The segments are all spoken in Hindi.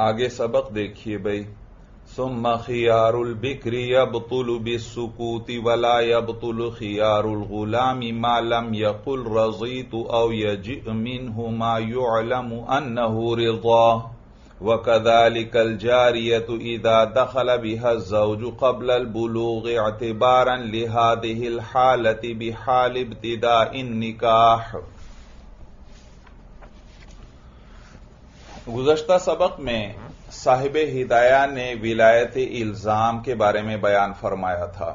आगे सबक देखिए भाई सुम्मा खियारुल बिक्री यबतुल बिस्सुकूति वला यबतुल खियारुल गुलामी मा लम यकुल रजीतु औ यजि मिनहु मा युअलमु अन्नहु रिदा वकदालिक अलजारियत इदा दखल बिहा ज़ौज कबल अलबुलूग इतबारा लिहादिहि अलहालत बिहाल इब्तिदा निकाह गुजश्ता सबक में साहिब हिदाया ने विलायत इल्ज़ाम के बारे में बयान फरमाया था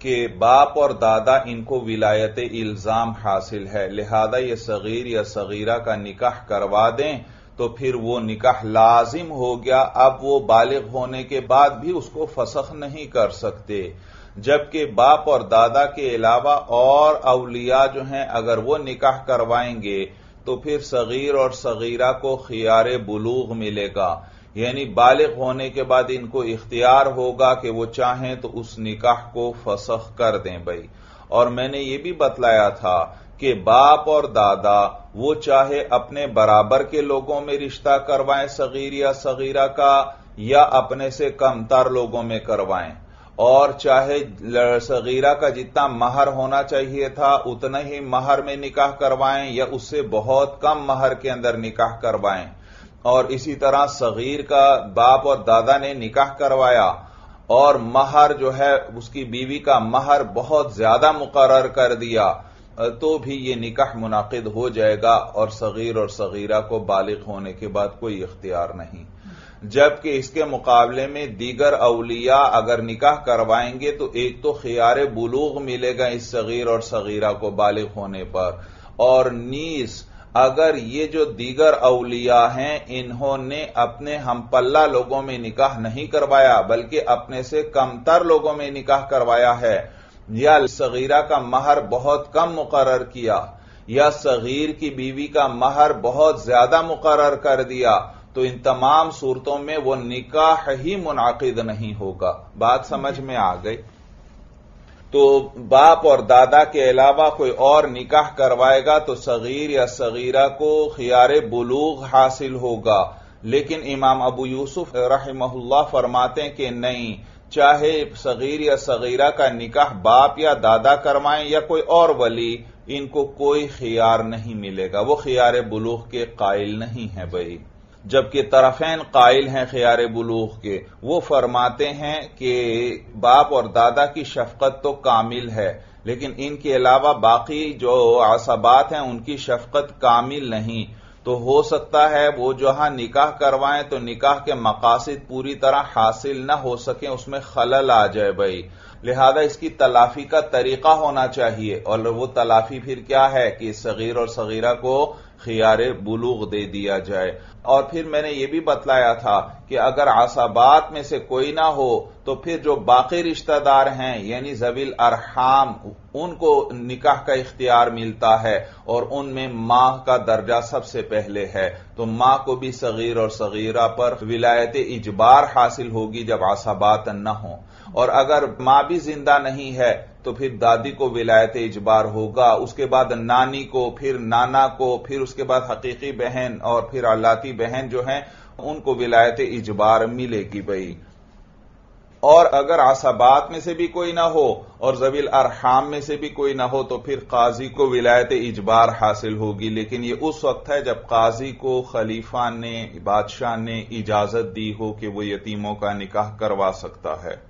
कि बाप और दादा इनको विलायत इल्ज़ाम हासिल है, लिहाजा ये सगीर या सगीरा का निकाह करवा दें तो फिर वो निकाह लाजिम हो गया। अब वो बालिग होने के बाद भी उसको फसख नहीं कर सकते, जबकि बाप और दादा के अलावा और अवलिया जो हैं, अगर वो निकाह करवाएँगे तो फिर सगीर और सगीरा को खियार बुलूग मिलेगा। यानी बालिग होने के बाद इनको इख्तियार होगा कि वो चाहें तो उस निकाह को फसख कर दें भाई। और मैंने ये भी बतलाया था कि बाप और दादा वो चाहे अपने बराबर के लोगों में रिश्ता करवाएँ, सगीर या सगीरा का, या अपने से कमतर लोगों में करवाएँ। और चाहे सगीरा का जितना महर होना चाहिए था, उतना ही महर में निकाह करवाएँ या उससे बहुत कम महर के अंदर निकाह करवाएँ। और इसी तरह सगीर का बाप और दादा ने निकाह करवाया और महर जो है, उसकी बीवी का महर बहुत ज़्यादा मुकर्र कर दिया तो भी ये निकाह मुनाकिद हो जाएगा और सगीर और सगीरा को बालिग होने के बाद कोई इख्तियार नहीं। जबकि इसके मुकाबले में दीगर अवलिया अगर निकाह करवाएँगे तो एक तो खियार बुलूग मिलेगा इस सगीर और सगीरा को बालिग होने पर। और नीस, अगर ये जो दीगर अवलिया हैं, इन्होंने अपने हम पल्ला लोगों में निकाह नहीं करवाया, बल्कि अपने से कमतर लोगों में निकाह करवाया है, या सगीरा का महर बहुत कम मुकर्र किया, या सगीर की बीवी का महर बहुत ज़्यादा मुकर्र कर दिया तो इन तमाम सूरतों में वो निकाह ही मुनाकिद नहीं होगा। बात समझ में आ गई। तो बाप और दादा के अलावा कोई और निकाह करवाएगा तो सगीर या सगीरा को खियार बुलूग हासिल होगा। लेकिन इमाम अबू यूसुफ रहमहुल्लाह फरमाते हैं कि नहीं, चाहे सगीर या सगीरा का निकाह बाप या दादा करवाएँ या कोई और वली, इनको कोई खियार नहीं मिलेगा। वो खियार बुलूग के कायल नहीं है भाई। जबकि तरफेन कायल हैं खयार बुलूग के, वो फरमाते हैं कि बाप और दादा की शफकत तो कामिल है, लेकिन इनके अलावा बाकी जो आसबात हैं, उनकी शफकत कामिल नहीं। तो हो सकता है वो जहाँ निकाह करवाएँ तो निकाह के मकासद पूरी तरह हासिल ना हो सके, उसमें खलल आ जाए भाई। लिहाजा इसकी तलाफी का तरीका होना चाहिए। और वो तलाफी फिर क्या है कि सगीर और सगीरा को खियार बुलूग दे दिया जाए। और फिर मैंने यह भी बतलाया था कि अगर आसाबात में से कोई ना हो तो फिर जो बाकी रिश्तेदार हैं, यानी जवील अरहाम, उनको निकाह का इख्तियार मिलता है और उनमें माँ का दर्जा सबसे पहले है। तो माँ को भी सगीर और सगीरा पर विलायत इजबार हासिल होगी जब आसाबात न हो। और अगर माँ भी ज़िंदा नहीं है तो फिर दादी को विलायत इजबार होगा। उसके बाद नानी को, फिर नाना को, फिर उसके बाद हकीकी बहन और फिर अल्लाती बहन जो हैं, उनको विलायत इजबार मिलेगी भाई। और अगर आसाबात में से भी कोई ना हो और जबील अरहाम में से भी कोई ना हो तो फिर काजी को विलायत इजबार हासिल होगी। लेकिन यह उस वक्त है जब काजी को खलीफा ने, बादशाह ने इजाज़त दी हो कि वो यतीमों का निकाह करवा सकता है।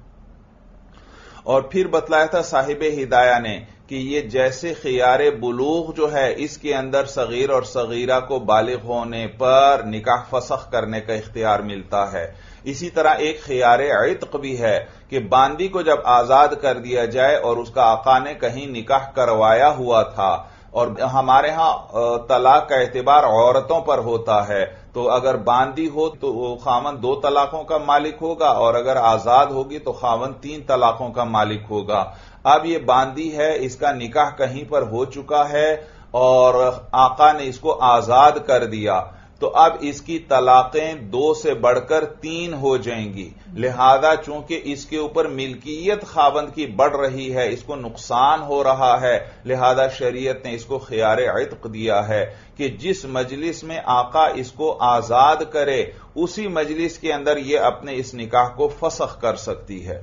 और फिर बतलाया था साहिब हिदाया ने कि ये जैसे खियार बुलूग जो है, इसके अंदर सगीर और सगीरा को बालिग होने पर निकाह फसख करने का इख्तियार मिलता है। इसी तरह एक खियार अतक भी है कि बांदी को जब आज़ाद कर दिया जाए और उसका आका ने कहीं निकाह करवाया हुआ था और हमारे यहाँ तलाक का एतबार औरतों पर होता है। तो अगर बांदी हो तो खावन दो तलाकों का मालिक होगा और अगर आज़ाद होगी तो खावन तीन तलाकों का मालिक होगा। अब ये बांदी है, इसका निकाह कहीं पर हो चुका है और आका ने इसको आज़ाद कर दिया। तो अब इसकी तलाकें दो से बढ़कर तीन हो जाएँगी। लिहाजा चूँकि इसके ऊपर मिल्कियत खाबंद की बढ़ रही है, इसको नुकसान हो रहा है, लिहाजा शरीयत ने इसको खियार इतक दिया है कि जिस मजलिस में आका इसको आज़ाद करे, उसी मजलिस के अंदर यह अपने इस निकाह को फसख कर सकती है।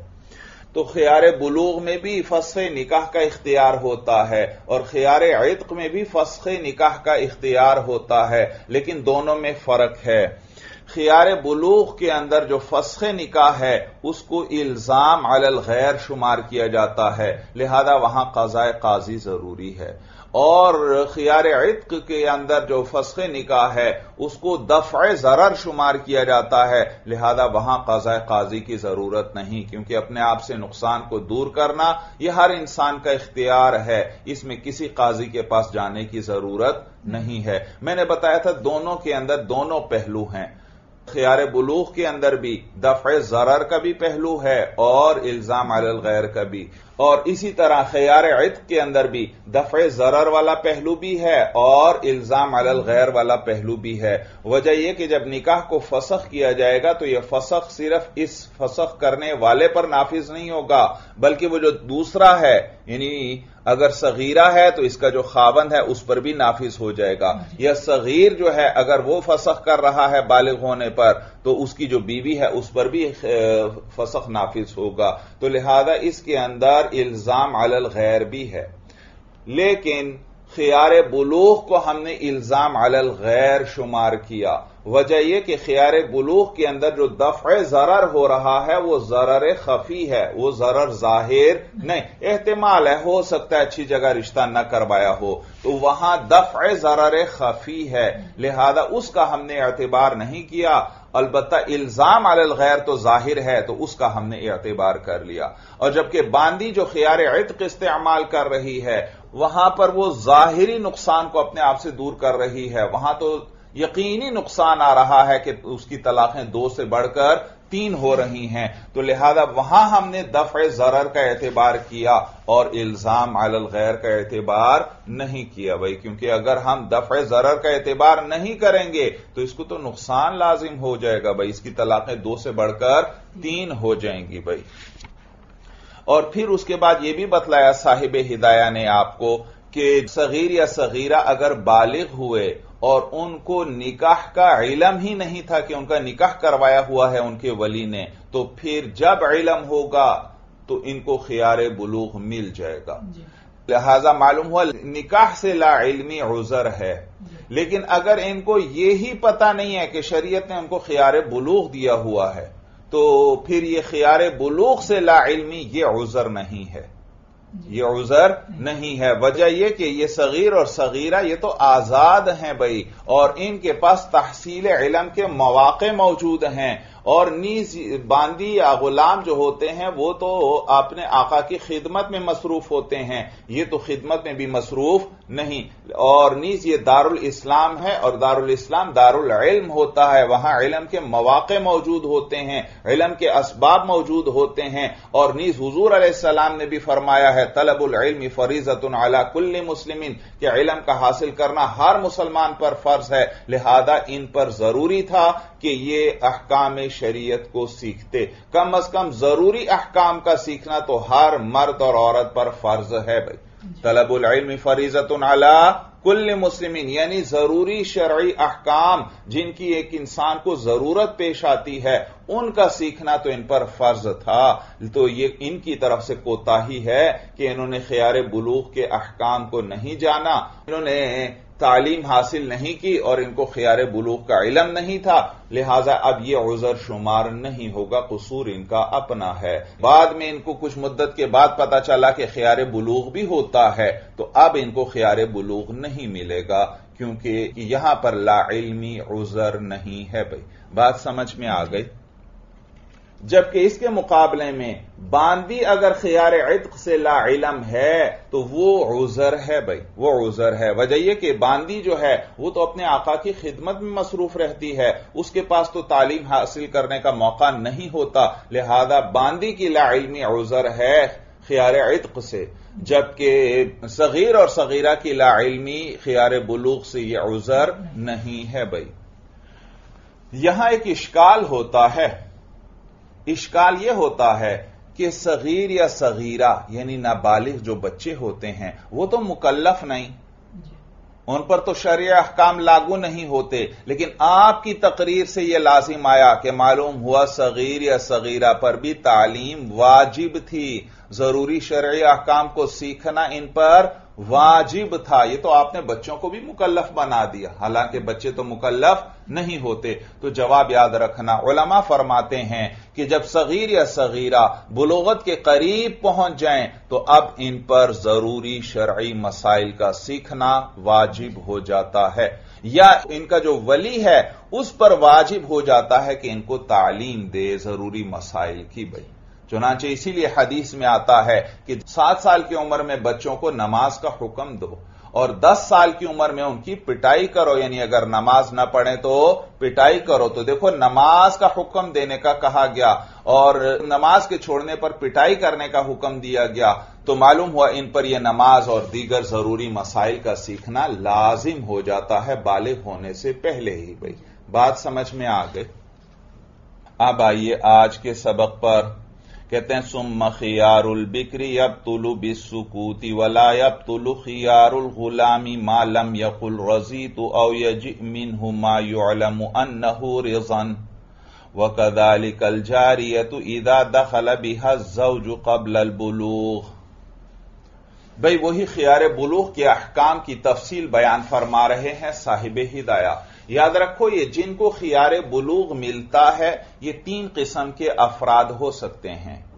तो ख्यार बुलूग में भी फसख निकाह का इख्तियार होता है और ख्यार इतक में भी फसख निकाह का इख्तियार होता है, लेकिन दोनों में फ़र्क है। खियार बुलूग के अंदर जो फसख निकाह है, उसको इल्ज़ाम अल गैर शुमार किया जाता है, लिहाजा वहाँ कजाए काजी ज़रूरी है। और खियार इतक के अंदर जो फसख निकाह है, उसको दफ़ जरर शुमार किया जाता है। लिहाजा वहाँ कजा काजी की ज़रूरत नहीं, क्योंकि अपने आप से नुकसान को दूर करना यह हर इंसान का इख्तियार है। इसमें किसी काजी के पास जाने की ज़रूरत नहीं है। मैंने बताया था दोनों के अंदर दोनों पहलू हैं। खियार बुलूख के अंदर भी, दफ़ जरर का भी पहलू है और इल्ज़ाम गैर का भी। और इसी तरह खयार इत के अंदर भी, दफ़ जरर वाला पहलू भी है और इल्ज़ाम गैर वाला पहलू भी है। वजह यह कि जब निकाह को फसख किया जाएगा तो यह फसख सिर्फ़ इस फसख करने वाले पर नाफिज नहीं होगा, बल्कि वो जो दूसरा है, यानी अगर सगीरा है तो इसका जो खाबंद है उस पर भी नाफिज हो जाएगा। यह सगीर जो है, अगर वो फसख कर रहा है बालिग होने पर तो उसकी जो बीवी है उस पर भी फसख नाफिज होगा। तो लिहाजा इसके अंदर इल्ज़ाम अलल गैर भी है। लेकिन खियार बुलूख को हमने इल्ज़ाम अलल गैर शुमार किया। वजह यह कि खियार बुलूख के अंदर जो दफ़ जरर हो रहा है, वो जरर खफी है, वो जरर ज़ाहिर नहीं। एहतमाल है, हो सकता है अच्छी जगह रिश्ता न करवाया हो। तो वहाँ दफ़ जरर खफी है। लिहाजा उसका हमने एतबार नहीं किया। अलबत्ता इल्ज़ाम अलल गैर तो ज़ाहिर है तो उसका हमने एतबार कर लिया। और जबकि बांदी जो खियार इतक इस्तेमाल कर रही है, वहाँ पर वो जाहिरी नुकसान को अपने आप से दूर कर रही है। वहाँ तो यकीनी नुकसान आ रहा है कि उसकी तलाकें दो से बढ़कर तीन हो रही हैं। तो लिहाजा वहाँ हमने दफ़ जरर का एतबार किया और इल्ज़ाम अलल गैर का एतबार नहीं किया भाई, क्योंकि अगर हम दफ़ जरर का एतबार नहीं करेंगे तो इसको तो नुकसान लाजिम हो जाएगा भाई। इसकी तलाकें दो से बढ़कर तीन हो जाएँगी भाई। और फिर उसके बाद यह भी बतलाया साहिब हिदाया ने आपको कि सगीर या सगीरा अगर बालिग हुए और उनको निकाह का इलम ही नहीं था कि उनका निकाह करवाया हुआ है उनके वली ने तो फिर जब इलम होगा तो इनको खियार बुलूग मिल जाएगा। लिहाजा मालूम हुआ निकाह से ला इलमी उजर है। लेकिन अगर इनको ये ही पता नहीं है कि शरीयत ने उनको खियार बुलूग दिया हुआ है तो फिर ये खियार बुलूग से ला इलमी ये उजर नहीं है। ये उजर नहीं है। वजह यह कि यह सगीर और सगीरा ये तो आज़ाद हैं भाई, और इनके पास तहसील इलम के मौाक़े मौजूद हैं। और नीज बांदी या गुलाम जो होते हैं, वो तो अपने आका की खिदमत में मसरूफ होते हैं। ये तो खिदमत में भी मसरूफ नहीं। और नीज ये दारुल इस्लाम है और दारुल इस्लाम दारुल इल्म होता है। वहाँ इलम के मौाक़े मौजूद होते हैं, इलम के असबाब मौजूद होते हैं। और नीज हजूर सलाम ने भी फरमाया है, तलबुल इल्म फरीजत अला कुल्ल मुस्लिमिन, के इलम का हासिल करना हर मुसलमान पर फ़र्ज़ है। लिहाजा इन पर ज़रूरी था कि ये अहकाम शरीयत को सीखते। कम अज कम ज़रूरी अहकाम का सीखना तो हर मर्द और औरत पर फ़र्ज़ है भाई। तलबुल फरीजत अला कुल मुस्लिम यानी ज़रूरी शर्य अहकाम जिनकी एक इंसान को ज़रूरत पेश आती है, उनका सीखना तो इन पर फ़र्ज़ था। तो ये इनकी तरफ़ से कोताही है कि इन्होंने ख्यार बुलूक के अहकाम को नहीं जाना। इन्होंने तालीम हासिल नहीं की और इनको खयार बुलूक का इलम नहीं था, लिहाजा अब यह उजर शुमार नहीं होगा, कसूर इनका अपना है। बाद में इनको कुछ मुद्दत के बाद पता चला कि खयार बुलूक भी होता है तो अब इनको खयार बुलूक नहीं मिलेगा, क्योंकि यहाँ पर लाइलमी उजर नहीं है भाई। बात समझ में आ गई? जबकि इसके मुकाबले में बांदी अगर खियार इतक से ला इलम है तो वो उजर है भाई, वो उजर है। वजह यह कि बांदी जो है, वो तो अपने आका की खिदमत में मसरूफ रहती है। उसके पास तो तालीम हासिल करने का मौका नहीं होता। लिहाजा बांदी की ला इलमी उजर है खियार इतक से। जबकि सगीर और सगीरा की ला इलमी खियार बुलूक से यह उजर नहीं है भाई। यहाँ एक इश्काल होता है। इश्काल यह होता है कि सगीर या सगीरा यानी नाबालिग जो बच्चे होते हैं वो तो मुकल्लफ नहीं। उन पर तो शरिया अहकाम लागू नहीं होते लेकिन आपकी तकरीर से यह लाजिम आया कि मालूम हुआ सगीर या सगीरा पर भी तालीम वाजिब थी। ज़रूरी शर्य अहकाम को सीखना इन पर वाजिब था। ये तो आपने बच्चों को भी मुकल्लफ बना दिया। हालाँकि बच्चे तो मुकल्लफ नहीं होते। तो जवाब याद रखना, उलमा फरमाते हैं कि जब सगीर या सगीरा बुलोगत के करीब पहुँच जाएँ तो अब इन पर ज़रूरी शर्य मसाइल का सीखना वाजिब हो जाता है। या इनका जो वली है, उस पर वाजिब हो जाता है कि इनको तालीम दे, ज़रूरी मसाइल की भाई। चुनाचे। इसीलिए हदीस में आता है कि सात साल की उम्र में बच्चों को नमाज़ का हुक्म दो और दस साल की उम्र में उनकी पिटाई करो। यानी अगर नमाज़ न पढ़े तो पिटाई करो। तो देखो, नमाज़ का हुक्म देने का कहा गया और नमाज़ के छोड़ने पर पिटाई करने का हुक्म दिया गया। तो मालूम हुआ इन पर यह नमाज़ और दीगर ज़रूरी मसाइल का सीखना लाजिम हो जाता है, बालिग होने से पहले ही। भाई, बात समझ में आ गई? अब आइए आज के सबक पर। कहते हैं सुम खियारुल बिक्री अब तुलु बिसुकूती वला अब तुलु खियारुल गुलामी मालम यकुल रज़ी तो अवयज मिन हुमा युलम अन्नहु रिजन वकदाली कल जारियत इदा दखल बिहा जौज कबल बुलूग भाई वही खियार बुलूग के अहकाम की तफसील बयान फरमा रहे हैं साहिब हिदाया याद रखो, ये जिनको खियार बुलूग मिलता है, ये तीन किस्म के अफराद हो सकते हैं।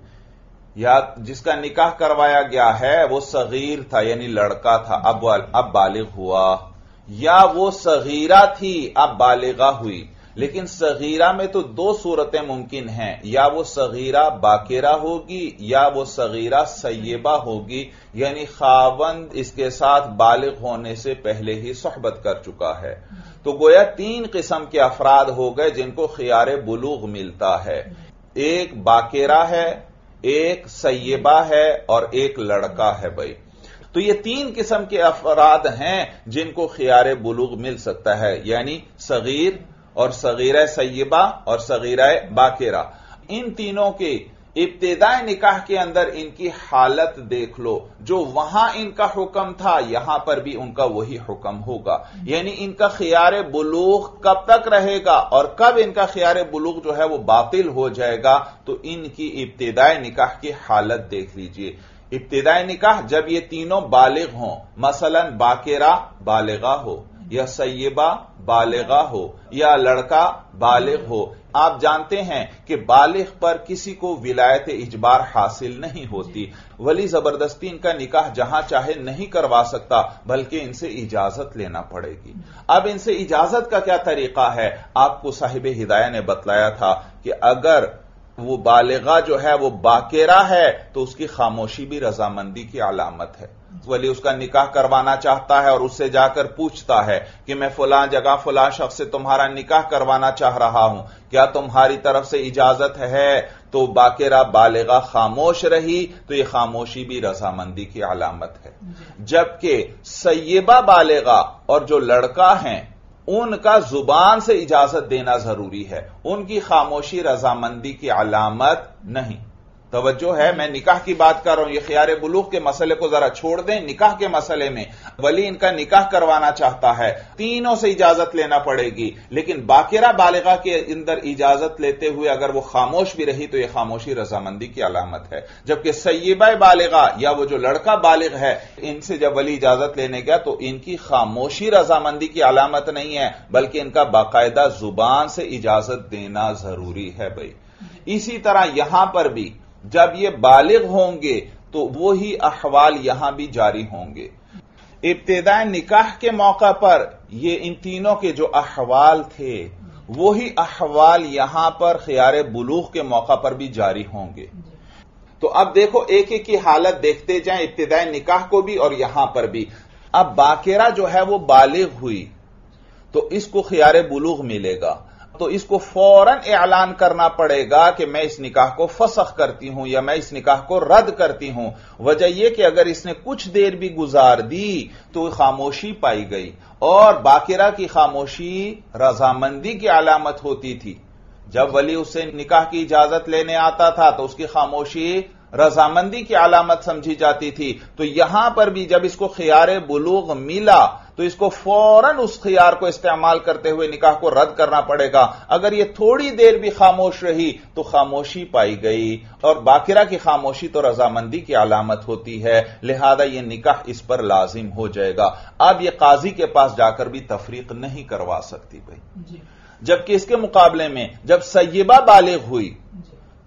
या जिसका निकाह करवाया गया है, वो सगीर था, यानी लड़का था, अब अब बालिग हुआ। या वो सगीरा थी, अब बालिगा हुई। लेकिन सगीरा में तो दो सूरतें मुमकिन हैं। या वो सगीरा बाकेरा होगी, या वो सगीरा सैयबा होगी। यानी खावंद इसके साथ बालिग होने से पहले ही सोहबत कर चुका है। तो गोया तीन किस्म के अफराद हो गए जिनको खियार बुलूग मिलता है। एक बाकेरा है, एक सैयबा है और एक लड़का है भाई। तो ये तीन किस्म के अफराद हैं जिनको खियार बुलूग मिल सकता है। यानी सगीर और सगीर सैयबा और सगीर बाकेरा। इन तीनों के इब्तदाई निकाह के अंदर इनकी हालत देख लो। जो वहाँ इनका हुक्म था, यहाँ पर भी उनका वही हुक्म होगा। यानी इनका खियार बुलूग कब तक रहेगा और कब इनका खियार बुलूग जो है वो बातिल हो जाएगा तो इनकी इब्तदाई निकाह की हालत देख लीजिए। इब्तदाई निकाह जब ये तीनों बालिग हों, मसलन बाकेरा बालिगा हो। या सैयबा बालिगा हो या लड़का बालिग हो आप जानते हैं कि बालिग पर किसी को विलायत इजबार हासिल नहीं होती। वली ज़बरदस्ती इनका निकाह जहाँ चाहे नहीं करवा सकता बल्कि इनसे इजाज़त लेना पड़ेगी। अब इनसे इजाज़त का क्या तरीका है? आपको साहिब हिदाया ने बतलाया था कि अगर वो बालिगा जो है वो बाकेरा है तो उसकी खामोशी भी रजामंदी की अलामत है। वली उसका निकाह करवाना चाहता है और उससे जाकर पूछता है कि मैं फुला जगह फुला शख्स से तुम्हारा निकाह करवाना चाह रहा हूँ। क्या तुम्हारी तरफ़ से इजाज़त है? तो बाकेरा बालेगा खामोश रही तो यह खामोशी भी रजामंदी की अलामत है। जबकि सैयबा बालेगा और जो लड़का है उनका ज़ुबान से इजाज़त देना ज़रूरी है। उनकी खामोशी रजामंदी की अलामत नहीं। तवज्जो है, मैं निकाह की बात कर रहा हूँ, ये खियार बुलूक के मसले को जरा छोड़ दें, निकाह के मसले में वली इनका निकाह करवाना चाहता है, तीनों से इजाज़त लेना पड़ेगी, लेकिन बाकिरा बालिगा के अंदर इजाज़त लेते हुए अगर वो खामोश भी रही तो यह खामोशी रजामंदी की अलामत है। जबकि सैयबा बालिगा या वो जो लड़का बालिग है, इनसे जब वली इजाज़त लेने गया तो इनकी खामोशी रजामंदी की अलामत नहीं है, बल्कि इनका बाकायदा ज़ुबान से इजाज़त देना ज़रूरी है भाई। इसी तरह यहाँ पर भी जब ये बालिग होंगे तो वो ही अहवाल यहाँ भी जारी होंगे। इब्तदाई निकाह के मौका पर ये इन तीनों के जो अहवाल थे वही अहवाल यहाँ पर खियार बुलूख के मौका पर भी जारी होंगे। तो अब देखो, एक एक की हालत देखते जाए इब्तदाई निकाह को भी और यहाँ पर भी। अब बाकेरा जो है, वो बालिग हुई तो इसको खियार बुलूग मिलेगा। तो इसको फ़ौरन ऐलान करना पड़ेगा कि मैं इस निकाह को फसख करती हूँ या मैं इस निकाह को रद्द करती हूँ। वजह यह कि अगर इसने कुछ देर भी गुजार दी तो खामोशी पाई गई। और बाकिरा की खामोशी रजामंदी की अलामत होती थी। जब वली उससे निकाह की इजाज़त लेने आता था तो उसकी खामोशी रजामंदी की अलामत समझी जाती थी। तो यहाँ पर भी जब इसको खियार बुलूग मिला तो इसको फ़ौरन उस खियार को इस्तेमाल करते हुए निकाह को रद्द करना पड़ेगा। अगर यह थोड़ी देर भी खामोश रही तो खामोशी पाई गई। और बाकिरा की खामोशी तो रजामंदी की अलामत होती है। लिहाजा यह निकाह इस पर लाजिम हो जाएगा। अब यह काजी के पास जाकर भी तफरीक नहीं करवा सकती भाई। जबकि इसके मुकाबले में जब सैयबा बालिग हुई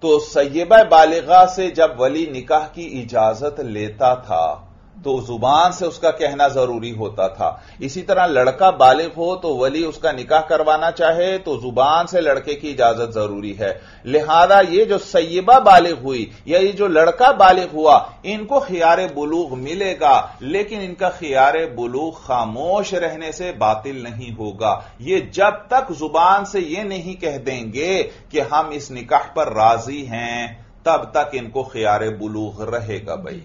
तो सैयबा बालिगा से जब वली निकाह की इजाज़त लेता था तो ज़ुबान से उसका कहना ज़रूरी होता था। इसी तरह लड़का बालिग हो तो वली उसका निकाह करवाना चाहे तो ज़ुबान से लड़के की इजाज़त ज़रूरी है। लिहाजा ये जो सैयबा बालिग हुई या ये जो लड़का बालिग हुआ, इनको खियार बुलूग मिलेगा, लेकिन इनका खियार बुलूग खामोश रहने से बातिल नहीं होगा। ये जब तक ज़ुबान से ये नहीं कह देंगे कि हम इस निकाह पर राज़ी हैं, तब तक इनको खियार बुलूग रहेगा भाई।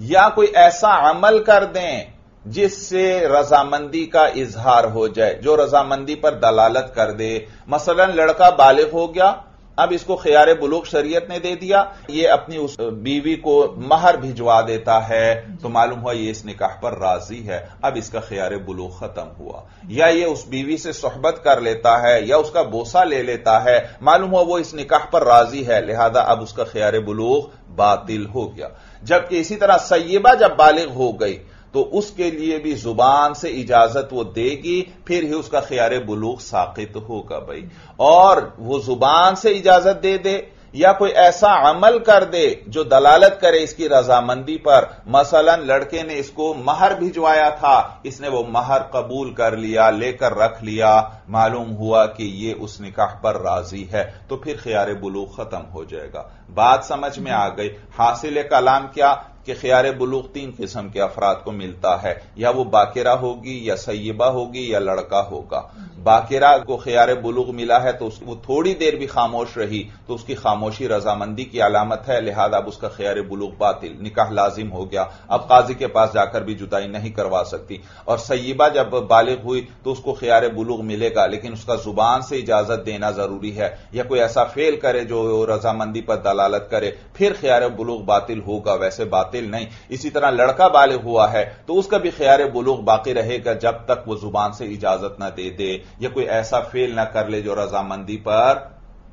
या कोई ऐसा अमल कर दें जिससे रजामंदी का इजहार हो जाए, जो रजामंदी पर दलालत कर दे। मसलन, लड़का बालिग हो गया, अब इसको खयार बुलूक शरीयत ने दे दिया। ये अपनी उस बीवी को महर भिजवा देता है। तो मालूम हुआ ये इस निकाह पर राज़ी है। अब इसका खयार बुलूक खत्म हुआ। या ये उस बीवी से सोहबत कर लेता है, या उसका बोसा ले लेता है। मालूम हुआ वो इस निकाह पर राज़ी है। लिहाजा अब उसका खयार बुलूक बातिल हो गया। जबकि इसी तरह सैयबा जब बालिग हो गई तो उसके लिए भी ज़ुबान से इजाज़त वो देगी, फिर ही उसका ख्यार बलूक साकित होगा भाई। और वो ज़ुबान से इजाज़त दे दे या कोई ऐसा अमल कर दे जो दलालत करे इसकी रजामंदी पर। मसलन, लड़के ने इसको महर भिजवाया था। इसने वो महर कबूल कर लिया, लेकर रख लिया। मालूम हुआ कि ये उस निकाह पर राज़ी है। तो फिर ख्यार बुलूक खत्म हो जाएगा। बात समझ में आ गई। हासिल कलाम क्या? कि ख्यार बुलूक तीन किस्म के अफराद को मिलता है। या वो बाकिरा होगी, या सैयबा होगी, या लड़का होगा। बाकिरा को ख्यार बुलूक मिला है तो वो थोड़ी देर भी खामोश रही तो उसकी खामोशी रजामंदी की अलामत है, लिहाजा अब उसका ख्यार बुलूक बातिल, निकाह लाजिम हो गया। अब काजी के पास जाकर भी जुदाई नहीं करवा सकती। और सैयबा जब बालिग हुई तो उसको ख्यार बुलूक मिलेगा, लेकिन उसका ज़ुबान से इजाज़त देना ज़रूरी है। या कोई ऐसा फेल करे जो रजामंदी पर दलालत करे, फिर ख्यार बुलूक बातिल होगा, वैसे बातिल नहीं। इसी तरह लड़का बालिग हुआ है तो उसका भी ख्यार बुलूग बाकी रहेगा, जब तक वो ज़ुबान से इजाज़त ना दे दे। या कोई ऐसा फेल ना कर ले जो रजामंदी पर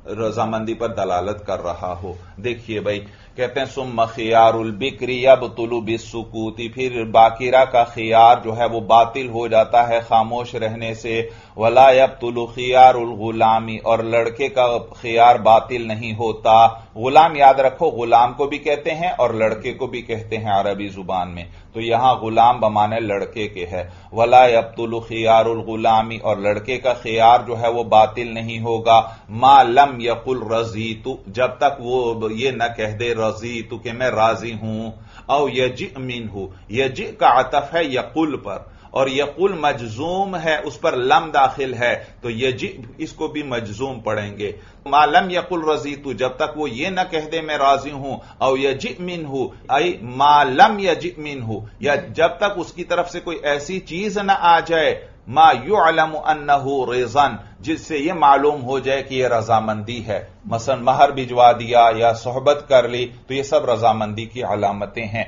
रजामंदी पर दलालत कर रहा हो। देखिए भाई, कहते हैं सुम खियारुल बिक्री अब तुलु बिसुकूती फिर बाकिरा का खियार जो है वो बातिल हो जाता है खामोश रहने से। वला अब तुलु खियारुल गुलामी, और लड़के का खियार बातिल नहीं होता। गुलाम याद रखो, गुलाम को भी कहते हैं और लड़के को भी कहते हैं अरबी ज़ुबान में। तो यहाँ गुलाम बमाने लड़के के है। वला अब्तुल खियारुल गुलामी, और लड़के का खियार जो है वो बातिल नहीं होगा। मा लम यकुल रज़ी तू जब तक वो ये न कह दे रज़ी तू कि मैं राज़ी हूँ। और यज मीन हूँ यज का अतफ है यकुल पर। और यकुल मजजूम है, उस पर लम दाखिल है तो यज इसको भी मजजूम पढ़ेंगे। मालम यकुल रज़ी तू जब तक वो ये न कह दे मैं राज़ी हूँ और यजिक मिन हूँ, आई मालम यजिक मिन हूँ, या जब तक उसकी तरफ़ से कोई ऐसी चीज़ न आ जाए, मा यू अलम अन्नहू रेजन जिससे यह मालूम हो जाए कि यह रजामंदी है। मसन महर भिजवा दिया या सोहबत कर ली तो यह सब रजामंदी की अलामतें हैं।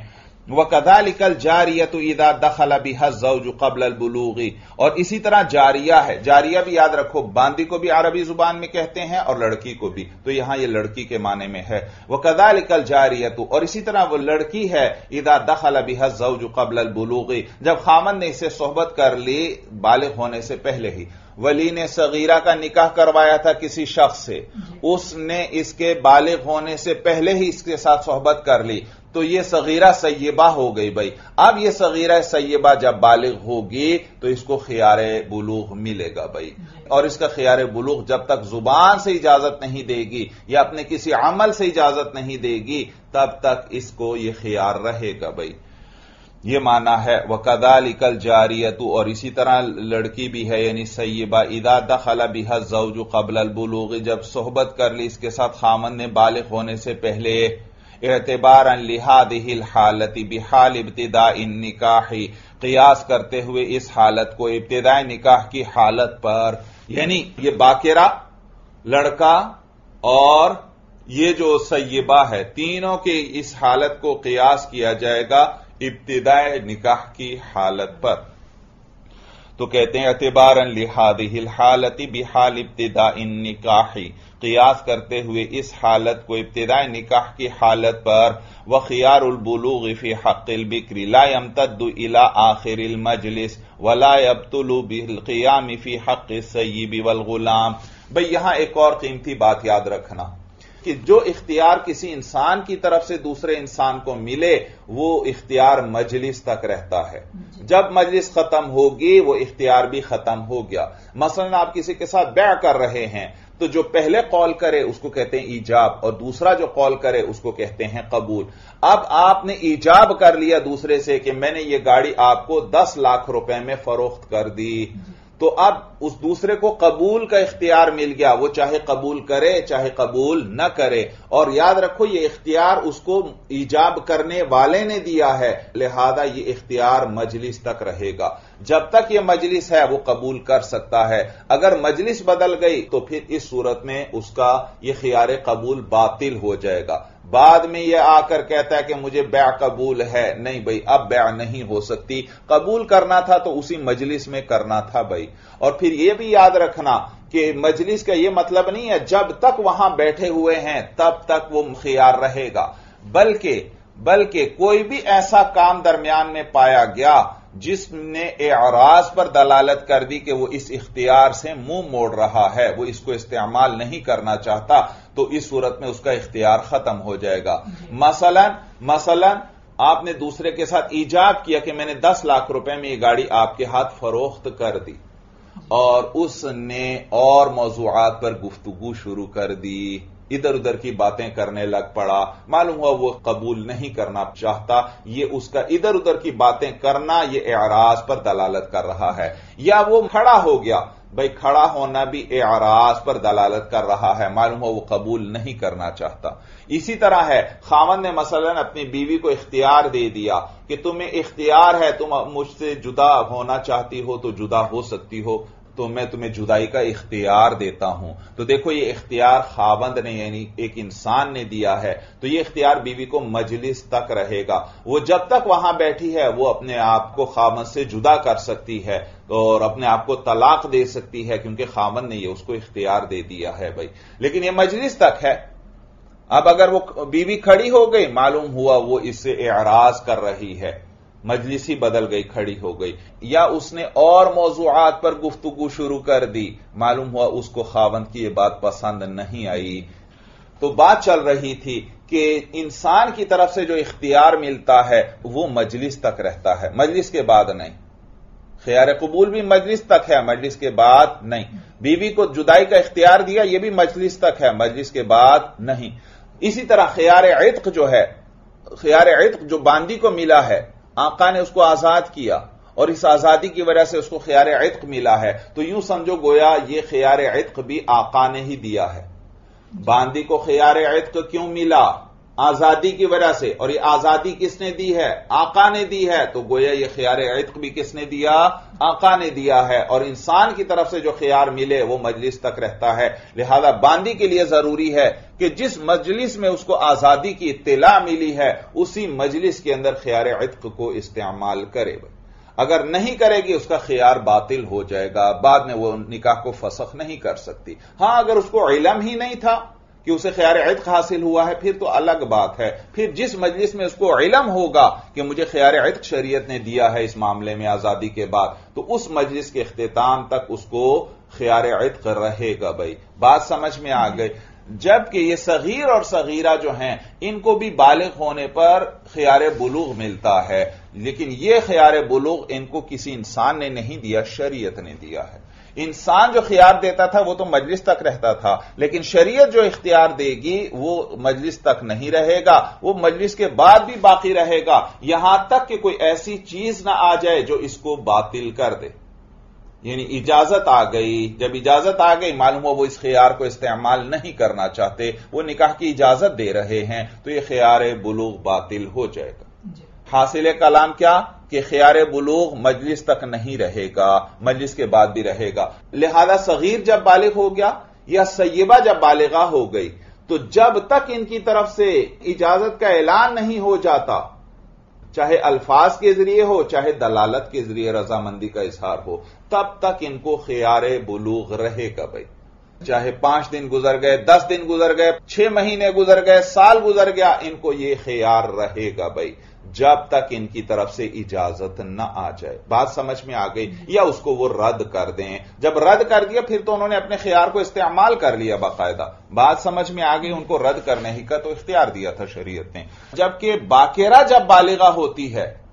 व कदालिकल जारिया तो ईदा दखल बिहजौज कबल बुलूगी। और इसी तरह जारिया है। जारिया भी याद रखो, बांदी को भी अरबी ज़ुबान में कहते हैं और लड़की को भी। तो यहाँ ये लड़की के माने में है। वह कदालिकल जारिया तो और इसी तरह वो लड़की है ईदा दखल बिहजौज कबल बुलूगी। जब खामन ने इसे सोहबत कर ली, बालिग होने से पहले ही। वली ने सगीरा का निकाह करवाया था किसी शख्स से। उसने इसके बालिग होने से पहले ही इसके साथ सोहबत कर ली। तो ये सगीरा सैयबा हो गई भाई। अब ये सगीरा सैयबा जब बालिग होगी तो इसको खियार बुलूग मिलेगा भाई। और इसका खियार बुलूग जब तक ज़ुबान से इजाज़त नहीं देगी या अपने किसी अमल से इजाज़त नहीं देगी तब तक इसको ये खियार रहेगा भाई। ये माना है, वकदालिकल जारियतु, और इसी तरह लड़की भी है, यानी सैयबा, इदा दखला बिहा जौजु कबल बुलूग, जब सोहबत कर ली, इसके साथ खामन ने बालिग होने से पहले एतबार लिहादिल हालती बिहाल इब्तदा इन निकाही, कयास करते हुए इस हालत को, इब्तदाई निकाह की हालत पर। यानी ये बाकेरा, लड़का, और ये जो सैयबा है, तीनों के इस हालत को कयास किया जाएगा इब्तदाय निकाह की हालत पर। तो कहते हैं अतबार लिहादिल हालती बिहाल इब्तदा इन निकाही। कयास करते हुए इस हालत को इब्तदाई निकाह की हालत पर व खियारबुलूग फ़ी हक़िल बिक्री, ला यमतद्दु इला आखिर मजलिस, वला यबतुलु बिलक़ियाम फ़ी हक़ सय्यिब वल गुलाम। भाई, यहाँ एक और कीमती बात याद रखना। कि जो इख्तियार किसी इंसान की तरफ़ से दूसरे इंसान को मिले वो इख्तियार मजलिस तक रहता है। जब मजलिस खत्म होगी वो इख्तियार भी खत्म हो गया। मसलन आप किसी के साथ ब्या कर रहे हैं तो जो पहले कॉल करे उसको कहते हैं ईजाब और दूसरा जो कॉल करे उसको कहते हैं कबूल। अब आपने ईजाब कर लिया दूसरे से कि मैंने ये गाड़ी आपको दस लाख रुपए में फरोख्त कर दी। तो अब उस दूसरे को कबूल का इख्तियार मिल गया। वो चाहे कबूल करे, चाहे कबूल न करे। और याद रखो, ये इख्तियार उसको ईजाब करने वाले ने दिया है। लिहाजा ये इख्तियार मजलिस तक रहेगा। जब तक ये मजलिस है, वो कबूल कर सकता है। अगर मजलिस बदल गई तो फिर इस सूरत में उसका ये खियार कबूल बातिल हो जाएगा। बाद में यह आकर कहता है कि मुझे ब्या कबूल है। नहीं भाई, अब ब्या नहीं हो सकती। कबूल करना था तो उसी मजलिस में करना था भाई। और फिर यह भी याद रखना कि मजलिस का यह मतलब नहीं है, जब तक वहाँ बैठे हुए हैं, तब तक वो मुखियार रहेगा। बल्कि बल्कि कोई भी ऐसा काम दरमियान में पाया गया जिसने एराज पर दलालत कर दी कि वो इस इख्तियार से मुँह मोड़ रहा है वो इसको इस्तेमाल नहीं करना चाहता तो इस सूरत में उसका इख्तियार खत्म हो जाएगा। मसलन मसलन आपने दूसरे के साथ ईजाब किया कि मैंने दस लाख रुपए में ये गाड़ी आपके हाथ फरोख्त कर दी और उसने और मौजूद पर गुफ्तगु शुरू कर दी। इधर उधर की बातें करने लग पड़ा। मालूम हुआ वो कबूल नहीं करना चाहता। ये उसका इधर उधर की बातें करना, ये एराज पर दलालत कर रहा है। या वो खड़ा हो गया? भाई, खड़ा होना भी एराज पर दलालत कर रहा है। मालूम हो वो कबूल नहीं करना चाहता। इसी तरह है खावन ने मसलन अपनी बीवी को इख्तियार दे दिया कि तुम्हें इख्तियार है, तुम मुझसे जुदा होना चाहती हो तो जुदा हो सकती हो। तो मैं तुम्हें जुदाई का इख्तियार देता हूँ। तो देखो, ये इख्तियार खावंद ने, यानी एक इंसान ने दिया है। तो ये इख्तियार बीवी को मजलिस तक रहेगा। वो जब तक वहाँ बैठी है, वो अपने आप को खावंद से जुदा कर सकती है और अपने आप को तलाक दे सकती है, क्योंकि खावंद ने ये उसको इख्तियार दे दिया है भाई। लेकिन ये मजलिस तक है। अब अगर वो बीवी खड़ी हो गई, मालूम हुआ वो इससे एराज कर रही है। मजलिस ही बदल गई, खड़ी हो गई। या उसने और मौजूद पर गुफ्तगु शुरू कर दी। मालूम हुआ उसको खावंद की यह बात पसंद नहीं आई। तो बात चल रही थी कि इंसान की तरफ़ से जो इख्तियार मिलता है, वो मजलिस तक रहता है। मजलिस के बाद नहीं। खयार कबूल भी मजलिस तक है, मजलिस के बाद नहीं। बीवी को जुदाई का इख्तियार दिया यह भी मजलिस तक है, मजलिस के बाद नहीं। इसी तरह खयार इतक जो है, खयार इतक जो बांदी को मिला है आका ने उसको आज़ाद किया और इस आज़ादी की वजह से उसको खियार इत्क मिला है। तो यूँ समझो गोया ये खियार इत्क भी आका ने ही दिया है। बांदी को खियार इत्क क्यों मिला? आज़ादी की वजह से। और ये आज़ादी किसने दी है? आका ने दी है। तो गोया ये खयार इतक भी किसने दिया? आका ने दिया है। और इंसान की तरफ़ से जो खयार मिले, वो मजलिस तक रहता है। लिहाजा बांदी के लिए ज़रूरी है कि जिस मजलिस में उसको आज़ादी की इत्तला मिली है, उसी मजलिस के अंदर खयार इतक को इस्तेमाल करे। अगर नहीं करेगी, उसका खयार बातिल हो जाएगा। बाद में वो निकाह को फसख नहीं कर सकती। हाँ, अगर उसको इलम ही नहीं था कि उसे ख्यार इतक हासिल हुआ है फिर तो अलग बात है। फिर जिस मजलिस में उसको इलम होगा कि मुझे ख्यार इतक शरीयत ने दिया है इस मामले में आज़ादी के बाद तो उस मजलिस के अख्ताम तक उसको ख्यार इतक रहेगा भाई। बात समझ में आ गई? जबकि ये सगीर और सगीरा जो हैं इनको भी बालिग होने पर खयार बुलूग मिलता है। लेकिन ये खयार बुलूग इनको किसी इंसान ने नहीं दिया शरीयत ने दिया है। इंसान जो खियार देता था वो तो मजलिस तक रहता था। लेकिन शरीयत जो इख्तियार देगी वो मजलिस तक नहीं रहेगा। वो मजलिस के बाद भी बाकी रहेगा। यहाँ तक कि कोई ऐसी चीज़ ना आ जाए जो इसको बातिल कर दे। यानी इजाज़त आ गई। जब इजाज़त आ गई मालूम हो वो इस खियार को इस्तेमाल नहीं करना चाहते। वो निकाह की इजाज़त दे रहे हैं तो ये खियार बुलूग बातिल हो जाएगा। हासिल कलाम क्या? कि खयार बुलूग मजलिस तक नहीं रहेगा, मजलिस के बाद भी रहेगा। लिहाजा सगीर जब बालिग हो गया या सैयबा जब बालिगा हो गई तो जब तक इनकी तरफ़ से इजाज़त का ऐलान नहीं हो जाता, चाहे अल्फाज के ज़रिए हो, चाहे दलालत के ज़रिए, रजामंदी का इजहार हो, तब तक इनको खयार बुलूग रहेगा भाई। चाहे पाँच दिन गुजर गए, दस दिन गुजर गए, छह महीने गुजर गए, साल गुजर गया, इनको यह ख्यार रहेगा भाई। जब तक इनकी तरफ़ से इजाज़त न आ जाए। बात समझ में आ गई? या उसको वो रद्द कर दें? जब रद्द कर दिया, फिर तो उन्होंने अपने ख्यार को इस्तेमाल कर लिया बाकायदा। बात समझ में आ गई, उनको रद्द करने ही का तो इख्तियार दिया था शरीयत ने। जबकि बाकेरा जब बालिगा होती है